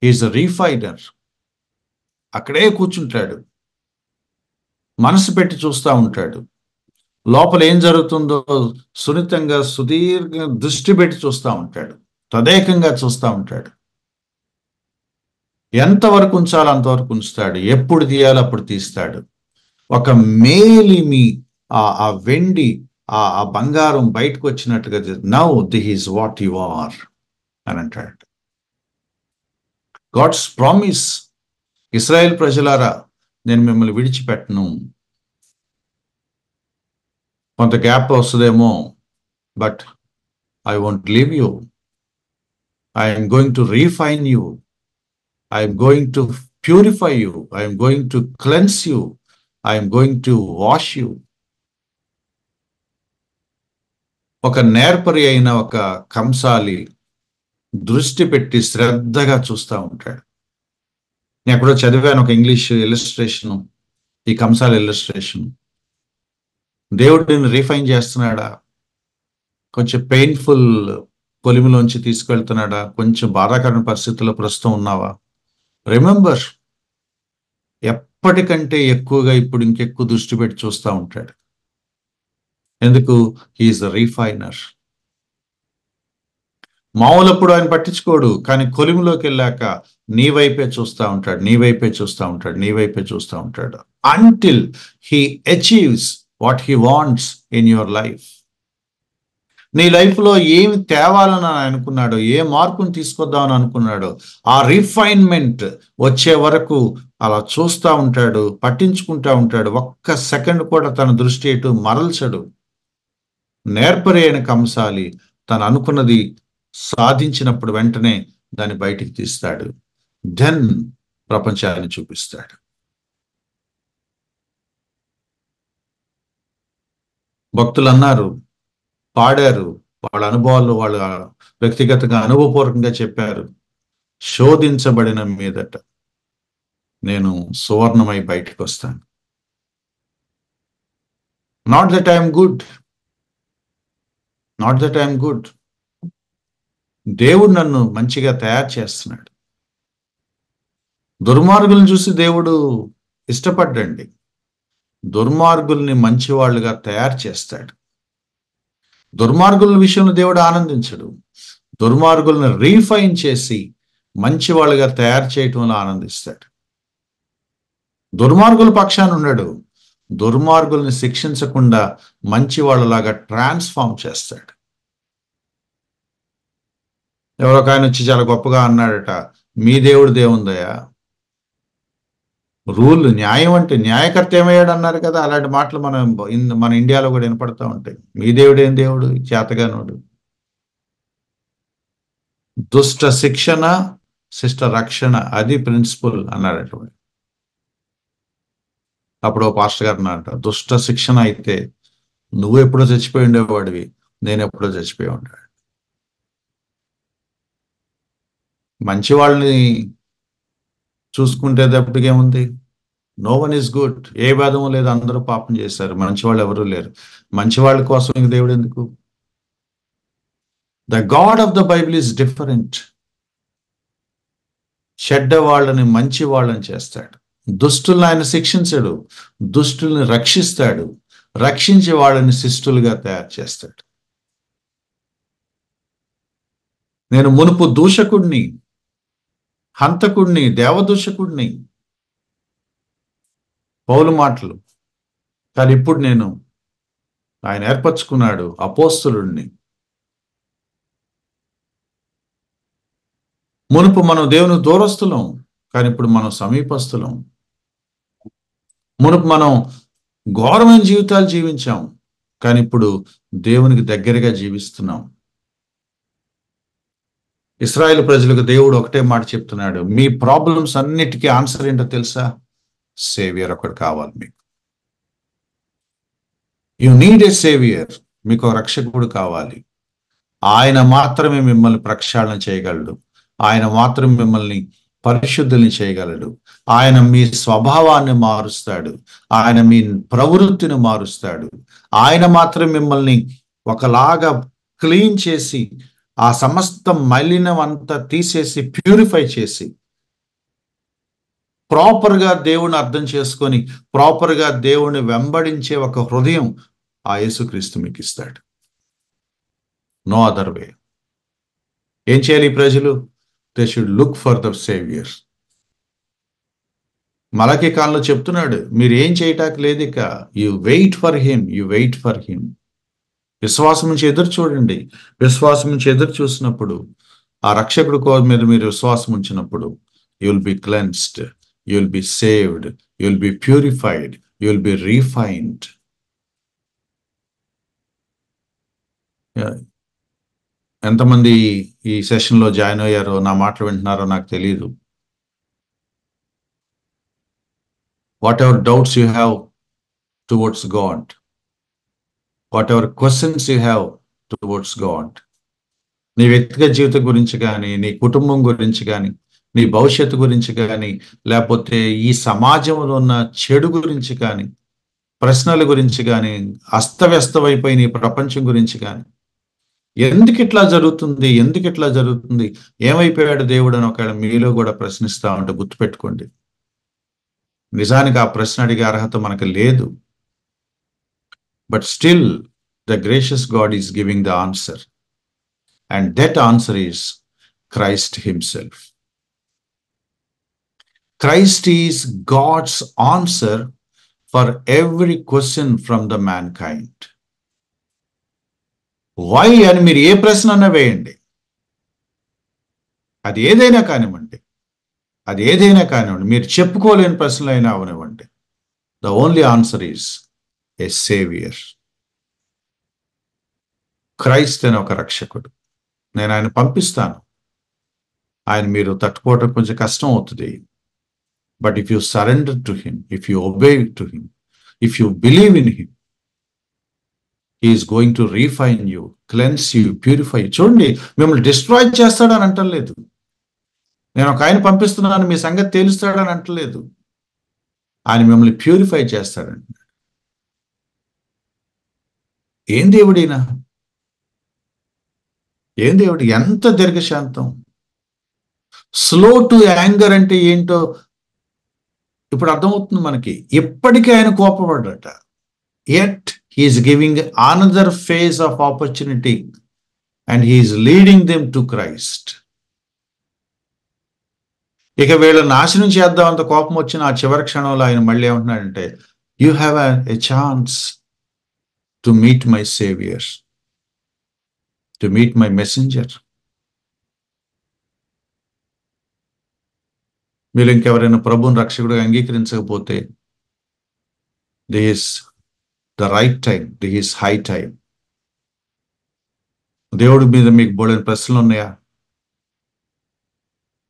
ఈజ్ రీఫైనర్ అక్కడే కూర్చుంటాడు. మనసు పెట్టి చూస్తూ ఉంటాడు. లోపల ఏం జరుగుతుందో సున్నితంగా సుదీర్ఘ దృష్టి పెట్టి చూస్తూ ఉంటాడు. తదేకంగా చూస్తూ ఉంటాడు. ఎంతవరకు ఉంచాలో అంతవరకు ఉంచుతాడు. ఎప్పుడు తీయాలో అప్పుడు తీస్తాడు. ఒక మేలిమి ఆ వెండి ఆ ఆ బంగారం బయటకు వచ్చినట్టుగా now the is what you are అని అంటాడు. గాడ్స్ ప్రామిస్ ఇస్రాయేల్ ప్రజలారా నేను మిమ్మల్ని విడిచిపెట్టను. కొంత గ్యాప్ వస్తుందేమో but I want leave you. I'm going to refine you. I'm going to purify you. I'm going to cleanse you. I'm going to wash you. ఒక నేర్పరి అయిన ఒక కంసాలి దృష్టి పెట్టి శ్రద్ధగా చూస్తూ ఉంటాడు. నేను ఎక్కడో చదివాను ఒక ఇంగ్లీష్ ఇల్లస్ట్రేషన్ ఈ కంసాల ఇల్లస్ట్రేషన్ దేవుడు నిన్ను రీఫైన్ చేస్తున్నాడా? కొంచెం పెయిన్ఫుల్ పొలిమిలోంచి తీసుకెళ్తున్నాడా? కొంచెం బాధాకరమైన పరిస్థితుల్లో ప్రస్తుతం ఉన్నావా? రిమెంబర్ ఎప్పటికంటే ఎక్కువగా ఇప్పుడు ఇంకెక్కువ దృష్టి పెట్టి చూస్తూ ఉంటాడు. ఎందుకు? హీఈస్ ద రీఫైనర్ మామూలప్పుడు ఆయన పట్టించుకోడు కానీ కొలిమిలోకి వెళ్ళాక నీ వైపే చూస్తూ ఉంటాడు నీ వైపే చూస్తూ ఉంటాడు నీ వైపే చూస్తూ ఉంటాడు. Until he achieves what he wants in your life నీ లైఫ్లో ఏమి తేవాలని అనుకున్నాడో ఏ మార్పును తీసుకొద్దామని అనుకున్నాడో ఆ రిఫైన్మెంట్ వచ్చే వరకు అలా చూస్తూ ఉంటాడు పట్టించుకుంటూ ఉంటాడు. ఒక్క సెకండ్ కూడా తన దృష్టి ఎటు మరల్చడు. నేర్పరేయని కంసాలి తను అనుకున్నది సాధించినప్పుడు వెంటనే దాన్ని బయటికి తీస్తాడు. దెన్ ప్రపంచాన్ని చూపిస్తాడు. భక్తులు అన్నారు పాడారు. వాళ్ళ అనుభవాలు వాళ్ళ వ్యక్తిగతంగా అనుభవపూర్వకంగా చెప్పారు. శోధించబడిన మీదట నేను సువర్ణమై బయటికి వస్తాను. Not that I'm good not that I'm good దేవుడు నన్ను మంచిగా తయారు చేస్తున్నాడు. దుర్మార్గులను చూసి దేవుడు ఇష్టపడ్డండి. దుర్మార్గుల్ని మంచివాళ్ళుగా తయారు చేస్తాడు. దుర్మార్గుల విషయంలో దేవుడు ఆనందించడు. దుర్మార్గులను రీఫైన్ చేసి మంచి వాళ్ళుగా తయారు చేయటంలో ఆనందిస్తాడు. దుర్మార్గుల పక్షాన ఉండడు దుర్మార్గుల్ని శిక్షించకుండా మంచి వాళ్ళలాగా ట్రాన్స్ఫార్మ్ చేస్తాడు. ఎవరో ఆయన వచ్చి చాలా గొప్పగా అన్నాడట మీ దేవుడు దేవుందయా రూల్ న్యాయం అంటే న్యాయకర్త ఏమయ్యాడు అన్నారు కదా అలాంటి మాటలు మనం మన ఇండియాలో కూడా వినపడతా ఉంటాయి. మీ దేవుడు ఏం దేవుడు? చేతగానోడు. దుష్ట శిక్షణ శిష్ట రక్షణ అది ప్రిన్సిపల్ అన్నాడట అప్పుడు ఓ పాస్టర్ గారు అన్నారట దుష్ట శిక్షణ అయితే నువ్వు ఎప్పుడో చచ్చిపోయి ఉండేవాడివి నేను ఎప్పుడో చచ్చిపోయి ఉంటాడు మంచి వాళ్ళని చూసుకుంటే తప్పటికేముంది నో వన్ ఈస్ గుడ్ ఏ భేదం లేదు. అందరూ పాపం చేశారు. మంచి వాళ్ళు ఎవరూ లేరు. మంచి వాళ్ళ కోసం ఇంక దేవుడు ఎందుకు? The God of the Bible is different చెడ్డ వాళ్ళని మంచి వాళ్ళని చేస్తాడు. దుష్టుల్ని ఆయన శిక్షించడు. దుష్టుల్ని రక్షిస్తాడు. రక్షించే వాళ్ళని శిష్టులుగా తయారు చేస్తాడు. నేను మునుపు దూషకుడిని హంతకుడిని దేవదూషకుడిని. పౌలు మాటలు కానీ ఇప్పుడు నేను ఆయన ఏర్పరచుకున్నాడు అపోస్తులుడిని. మునుపు మనం దేవుని దూరస్తులం కానీ ఇప్పుడు మనం సమీపస్తులం. మునుపు మనం ఘోరమైన జీవితాలు జీవించాం కానీ ఇప్పుడు దేవునికి దగ్గరగా జీవిస్తున్నాం. ఇస్రాయేల్ ప్రజలకు దేవుడు ఒకటే మాట చెప్తున్నాడు మీ ప్రాబ్లమ్స్ అన్నిటికీ ఆన్సర్ ఏంటో తెలుసా? సేవియర్ ఒకటి కావాలి మీకు. యు నీడ్ ఏ సేవియర్ మీకు రక్షకుడు కావాలి. ఆయన మాత్రమే మిమ్మల్ని ప్రక్షాళన చేయగలడు. ఆయన మాత్రం మిమ్మల్ని పరిశుద్ధుల్ని చేయగలడు. ఆయన మీ స్వభావాన్ని మారుస్తాడు. ఆయన మీ ప్రవృత్తిని మారుస్తాడు. ఆయన మాత్రం మిమ్మల్ని ఒకలాగా క్లీన్ చేసి ఆ సమస్త మలినం అంతా తీసేసి ప్యూరిఫై చేసి ప్రాపర్గా దేవుని అర్థం చేసుకొని ప్రాపర్గా దేవుని వెంబడించే ఒక హృదయం ఆ యేసుక్రీస్తు మీకు ఇస్తాడు. No other way. ఏం చేయాలి ఈ ప్రజలు? They should look for the saviour మలకి కాలంలో చెప్తున్నాడు మీరు ఏం చేయటానికి లేదు ఇక you wait for him you wait for him. విశ్వాసం నుంచి ఎదురు చూడండి. విశ్వాసం నుంచి ఎదురు చూసినప్పుడు ఆ రక్షకుడు కో మీద మీరు విశ్వాసం ఉంచినప్పుడు you will be cleansed you will be saved you will be purified you will be refined ఎంతమంది ఈ సెషన్లో జాయిన్ అయ్యారో నా మాటలు వింటున్నారో నాకు తెలియదు whatever doubts you have towards God whatever questions you have towards God నీ వ్యక్తిగత జీవితం గురించి కానీ నీ కుటుంబం గురించి కానీ నీ భవిష్యత్తు గురించి కానీ లేకపోతే ఈ సమాజంలో ఉన్న చెడు గురించి కానీ ప్రశ్నల గురించి కానీ అస్తవ్యస్తమైపోయిన ఈ ప్రపంచం గురించి కానీ ఎందుకు ఇట్లా జరుగుతుంది ఎందుకు ఇట్లా జరుగుతుంది ఏమైపోయాడు దేవుడు అని ఒకవేళ మీలో కూడా ప్రశ్నిస్తా ఉంటే గుర్తుపెట్టుకోండి. నిజానికి ఆ ప్రశ్న అడిగే అర్హత మనకు లేదు. But still the gracious God is giving the answer and that answer is Christ himself Christ is God's answer for every question from the mankind why అని మీరు ఏ ప్రశ్న అన్నా వేయండి. అది ఏదైనా కానివ్వండి. అది ఏదైనా కానివ్వండి. మీరు చెప్పుకోలేని ప్రశ్నలు అయినా అవనివ్వండి. The only answer is a saviour. Christ అని ఒక రక్షకుడు. నేను ఆయన పంపిస్తాను. ఆయన మీరు తట్టుకోవటం కొంచెం కష్టం అవుతుంది. But if you surrender to him if you obey to him if you believe in him is going to refine you cleanse you purify చూడండి మిమ్మల్ని డిస్ట్రాయ్ చేస్తాడని అంటలేదు. నేను ఒక ఆయన పంపిస్తున్నాను మీ సంగతి తేలుస్తాడని అంటలేదు. ఆయన మిమ్మల్ని ప్యూరిఫై చేస్తాడండి. ఏం దేవుడైనా? ఏం దేవుడు? ఎంత దీర్ఘశాంతం. స్లో టు యాంగర్ అంటే ఏంటో ఇప్పుడు అర్థమవుతుంది మనకి. ఇప్పటికీ ఆయన కోపపడ్డట yet he is giving another phase of opportunity and he is leading them to Christ ఇక వీళ్ళ నాశనం చేద్దాం అంత కోపం వచ్చిన ఆ చివరి క్షణంలో ఆయన మళ్ళీ ఏమంటున్నాడంటే you have a chance to meet my Savior, to meet my messenger. మీరు ఇంకెవరైనా ప్రభుని రక్షకుడిగా అంగీకరించకపోతే this is the right time this high time. దేవుడి మీద మీకు బోడని ప్రశ్నలు ఉన్నాయా?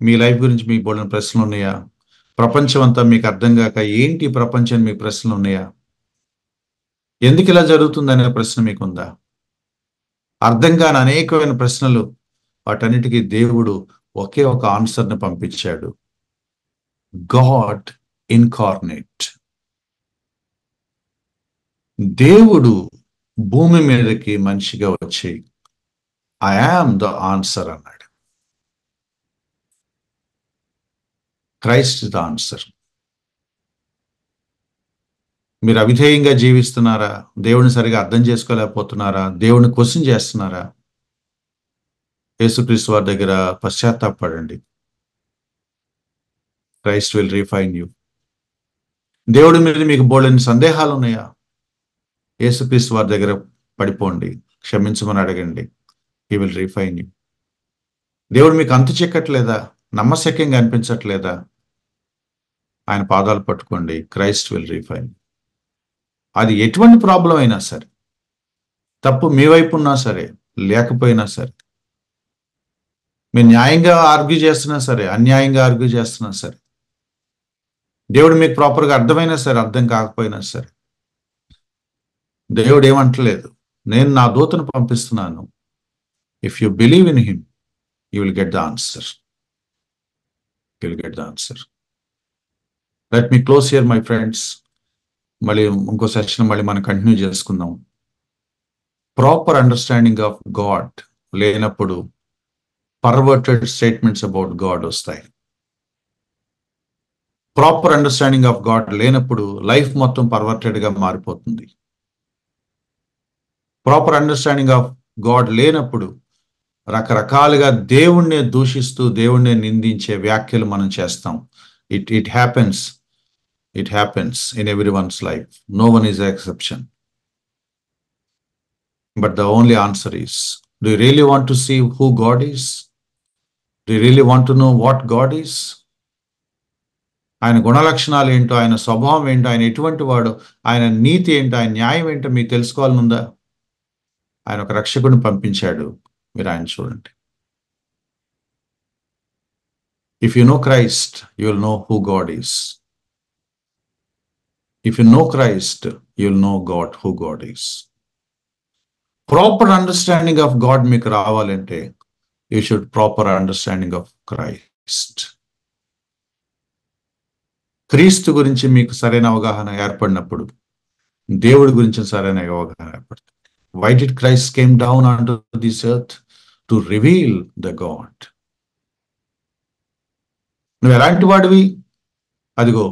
మీ లైఫ్ గురించి మీకు బోడని ప్రశ్నలు ఉన్నాయా? ప్రపంచం అంతా మీకు అర్థం కాక ఏంటి ప్రపంచం? మీకు ప్రశ్నలు ఉన్నాయా? ఎందుకు ఇలా జరుగుతుందనే ప్రశ్న మీకుందా? అర్థం కాని అనేకమైన ప్రశ్నలు వాటన్నిటికీ దేవుడు ఒకే ఒక ఆన్సర్ని పంపించాడు. God incarnate. దేవుడు భూమి మీదకి మనిషిగా వచ్చి ఐ ఆమ్ ద ఆన్సర్ అన్నాడు. Christ the answer. మీరు అవిధేయంగా జీవిస్తున్నారా? దేవుని సరిగా అర్థం చేసుకోలేకపోతున్నారా? దేవుని క్వశ్చన్ చేస్తున్నారా? యేసుక్రీస్తు వారి దగ్గర పశ్చాత్తాపడండి క్రైస్ట్ విల్ రీఫైన్ యూ. దేవుడి మీద మీకు బోళ్ళని సందేహాలు ఉన్నాయా? యేసుక్రీస్తు వారి దగ్గర పడిపోండి. క్షమించమని అడగండి. He will refine you. దేవుడు మీకు అంతు చెక్కట్లేదా నమ్మశక్యంగా అనిపించట్లేదా? ఆయన పాదాలు పట్టుకోండి. క్రైస్ట్ విల్ రీఫైన్ అది ఎటువంటి ప్రాబ్లం అయినా సరే తప్పు మీ వైపు ఉన్నా సరే లేకపోయినా సరే మీరు న్యాయంగా ఆర్గ్యూ చేస్తున్నా సరే అన్యాయంగా ఆర్గ్యూ చేస్తున్నా సరే దేవుడు మీకు ప్రాపర్గా అర్థమైనా సరే అర్థం కాకపోయినా సరే దేవుడు ఏమంటలేదు నేను నా దూతను పంపిస్తున్నాను. If you believe in him you will get the answer you will get the answer let me close here my friends మళ్ళీ ఇంకో సెషన్ మళ్ళీ మనం కంటిన్యూ చేసుకుందాం. ప్రాపర్ అండర్స్టాండింగ్ ఆఫ్ గాడ్ లేనప్పుడు పర్వర్టెడ్ స్టేట్మెంట్స్ అబౌట్ గాడ్ వస్తాయి. Proper understanding of God లేనప్పుడు life మొత్తం పర్వర్టెడ్గా మారిపోతుంది. ప్రాపర్ అండర్స్టాండింగ్ ఆఫ్ గాడ్ లేనప్పుడు రకరకాలుగా దేవుణ్ణే దూషిస్తూ దేవుణ్ణే నిందించే వ్యాఖ్యలు మనం చేస్తాం. It it happens it happens in every one's life no one is exception but the only answer is do really want to see who God is do really want to know what God is ఆయన గుణలక్షణాలు ఏంటో ఆయన స్వభావం ఏంటో ఆయన ఎటువంటి వాడు ఆయన నీతి ఏంటో ఆయన న్యాయం ఏంటో మీకు తెలుసుకోవాలనుందా? ఆయన ఒక రక్షకుడిని పంపించాడు. మీరు ఆయన చూడండి. If you know Christ you will know who God is if you know Christ you will know God who God is proper understanding of God మీకు రావాలంటే you should proper understanding of Christ క్రీస్తు గురించి మీకు సరైన అవగాహన ఏర్పడినప్పుడు దేవుడి గురించి సరైన అవగాహన ఏర్పడుతుంది. Why did Christ came down on to this earth to reveal the God నువ్వు ఎలాంటి వాడివి? అదిగో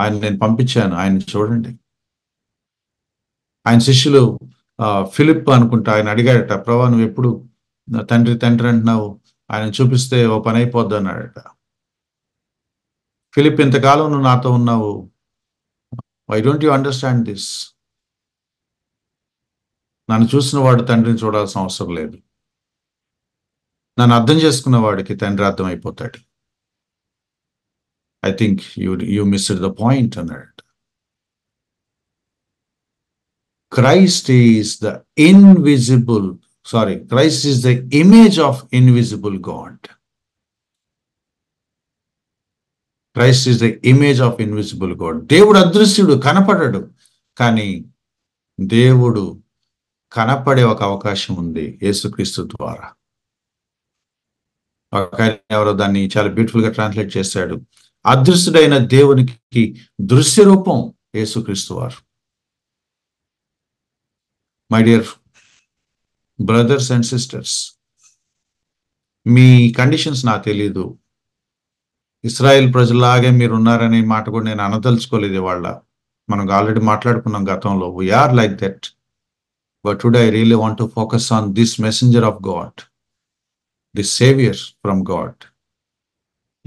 ఆయన నేను పంపించాను ఆయన చూడండి. ఆయన శిష్యులు ఫిలిప్ అనుకుంటా ఆయన అడిగాడట ప్రభా నువ్వు ఎప్పుడు తండ్రి తండ్రి అంటున్నావు ఆయన చూపిస్తే ఓ పని అయిపోద్ది అన్నాడట. ఫిలిప్ ఇంతకాలం నువ్వు నాతో ఉన్నావు. Why don't you understand this నన్ను చూసిన వాడు తండ్రిని చూడాల్సిన అవసరం లేదు. నన్ను అర్థం చేసుకున్న వాడికి తండ్రి అర్థం అయిపోతాడు I think you you missed the point అన్నాడు Christ is the invisible, sorry, Christ is the image of invisible God. Christ is the image of invisible God దేవుడు అదృశ్యుడు కనపడడు. కానీ దేవుడు కనపడే ఒక అవకాశం ఉంది యేసుక్రీస్తు ద్వారా. ఎవరో దాన్ని చాలా బ్యూటిఫుల్గా ట్రాన్స్లేట్ చేశాడు. అదృశ్యుడైన దేవునికి దృశ్య రూపం యేసుక్రీస్తు వారు. My dear brothers and sisters me conditions నాకు తెలీదు. ఇస్రాయెల్ ప్రజలాగే మీరు ఉన్నారనే మాట కూడా నేను అనదలుచుకోలేదు వాళ్ళ మనం ఆల్రెడీ మాట్లాడుకున్నాం గతంలో. We are like that but today I really want to focus on this messenger of God this saviour from God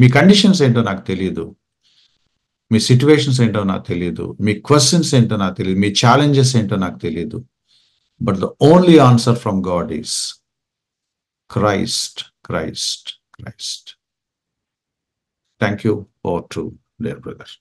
me conditions ఏంటో నాకు తెలియదు మీ సిచ్యువేషన్స్ ఏంటో నాకు తెలియదు మీ క్వశ్చన్స్ ఏంటో నాకు తెలియదు మీ ఛాలెంజెస్ ఏంటో నాకు తెలియదు but the only answer from God is Christ Christ Christ thank you for today brother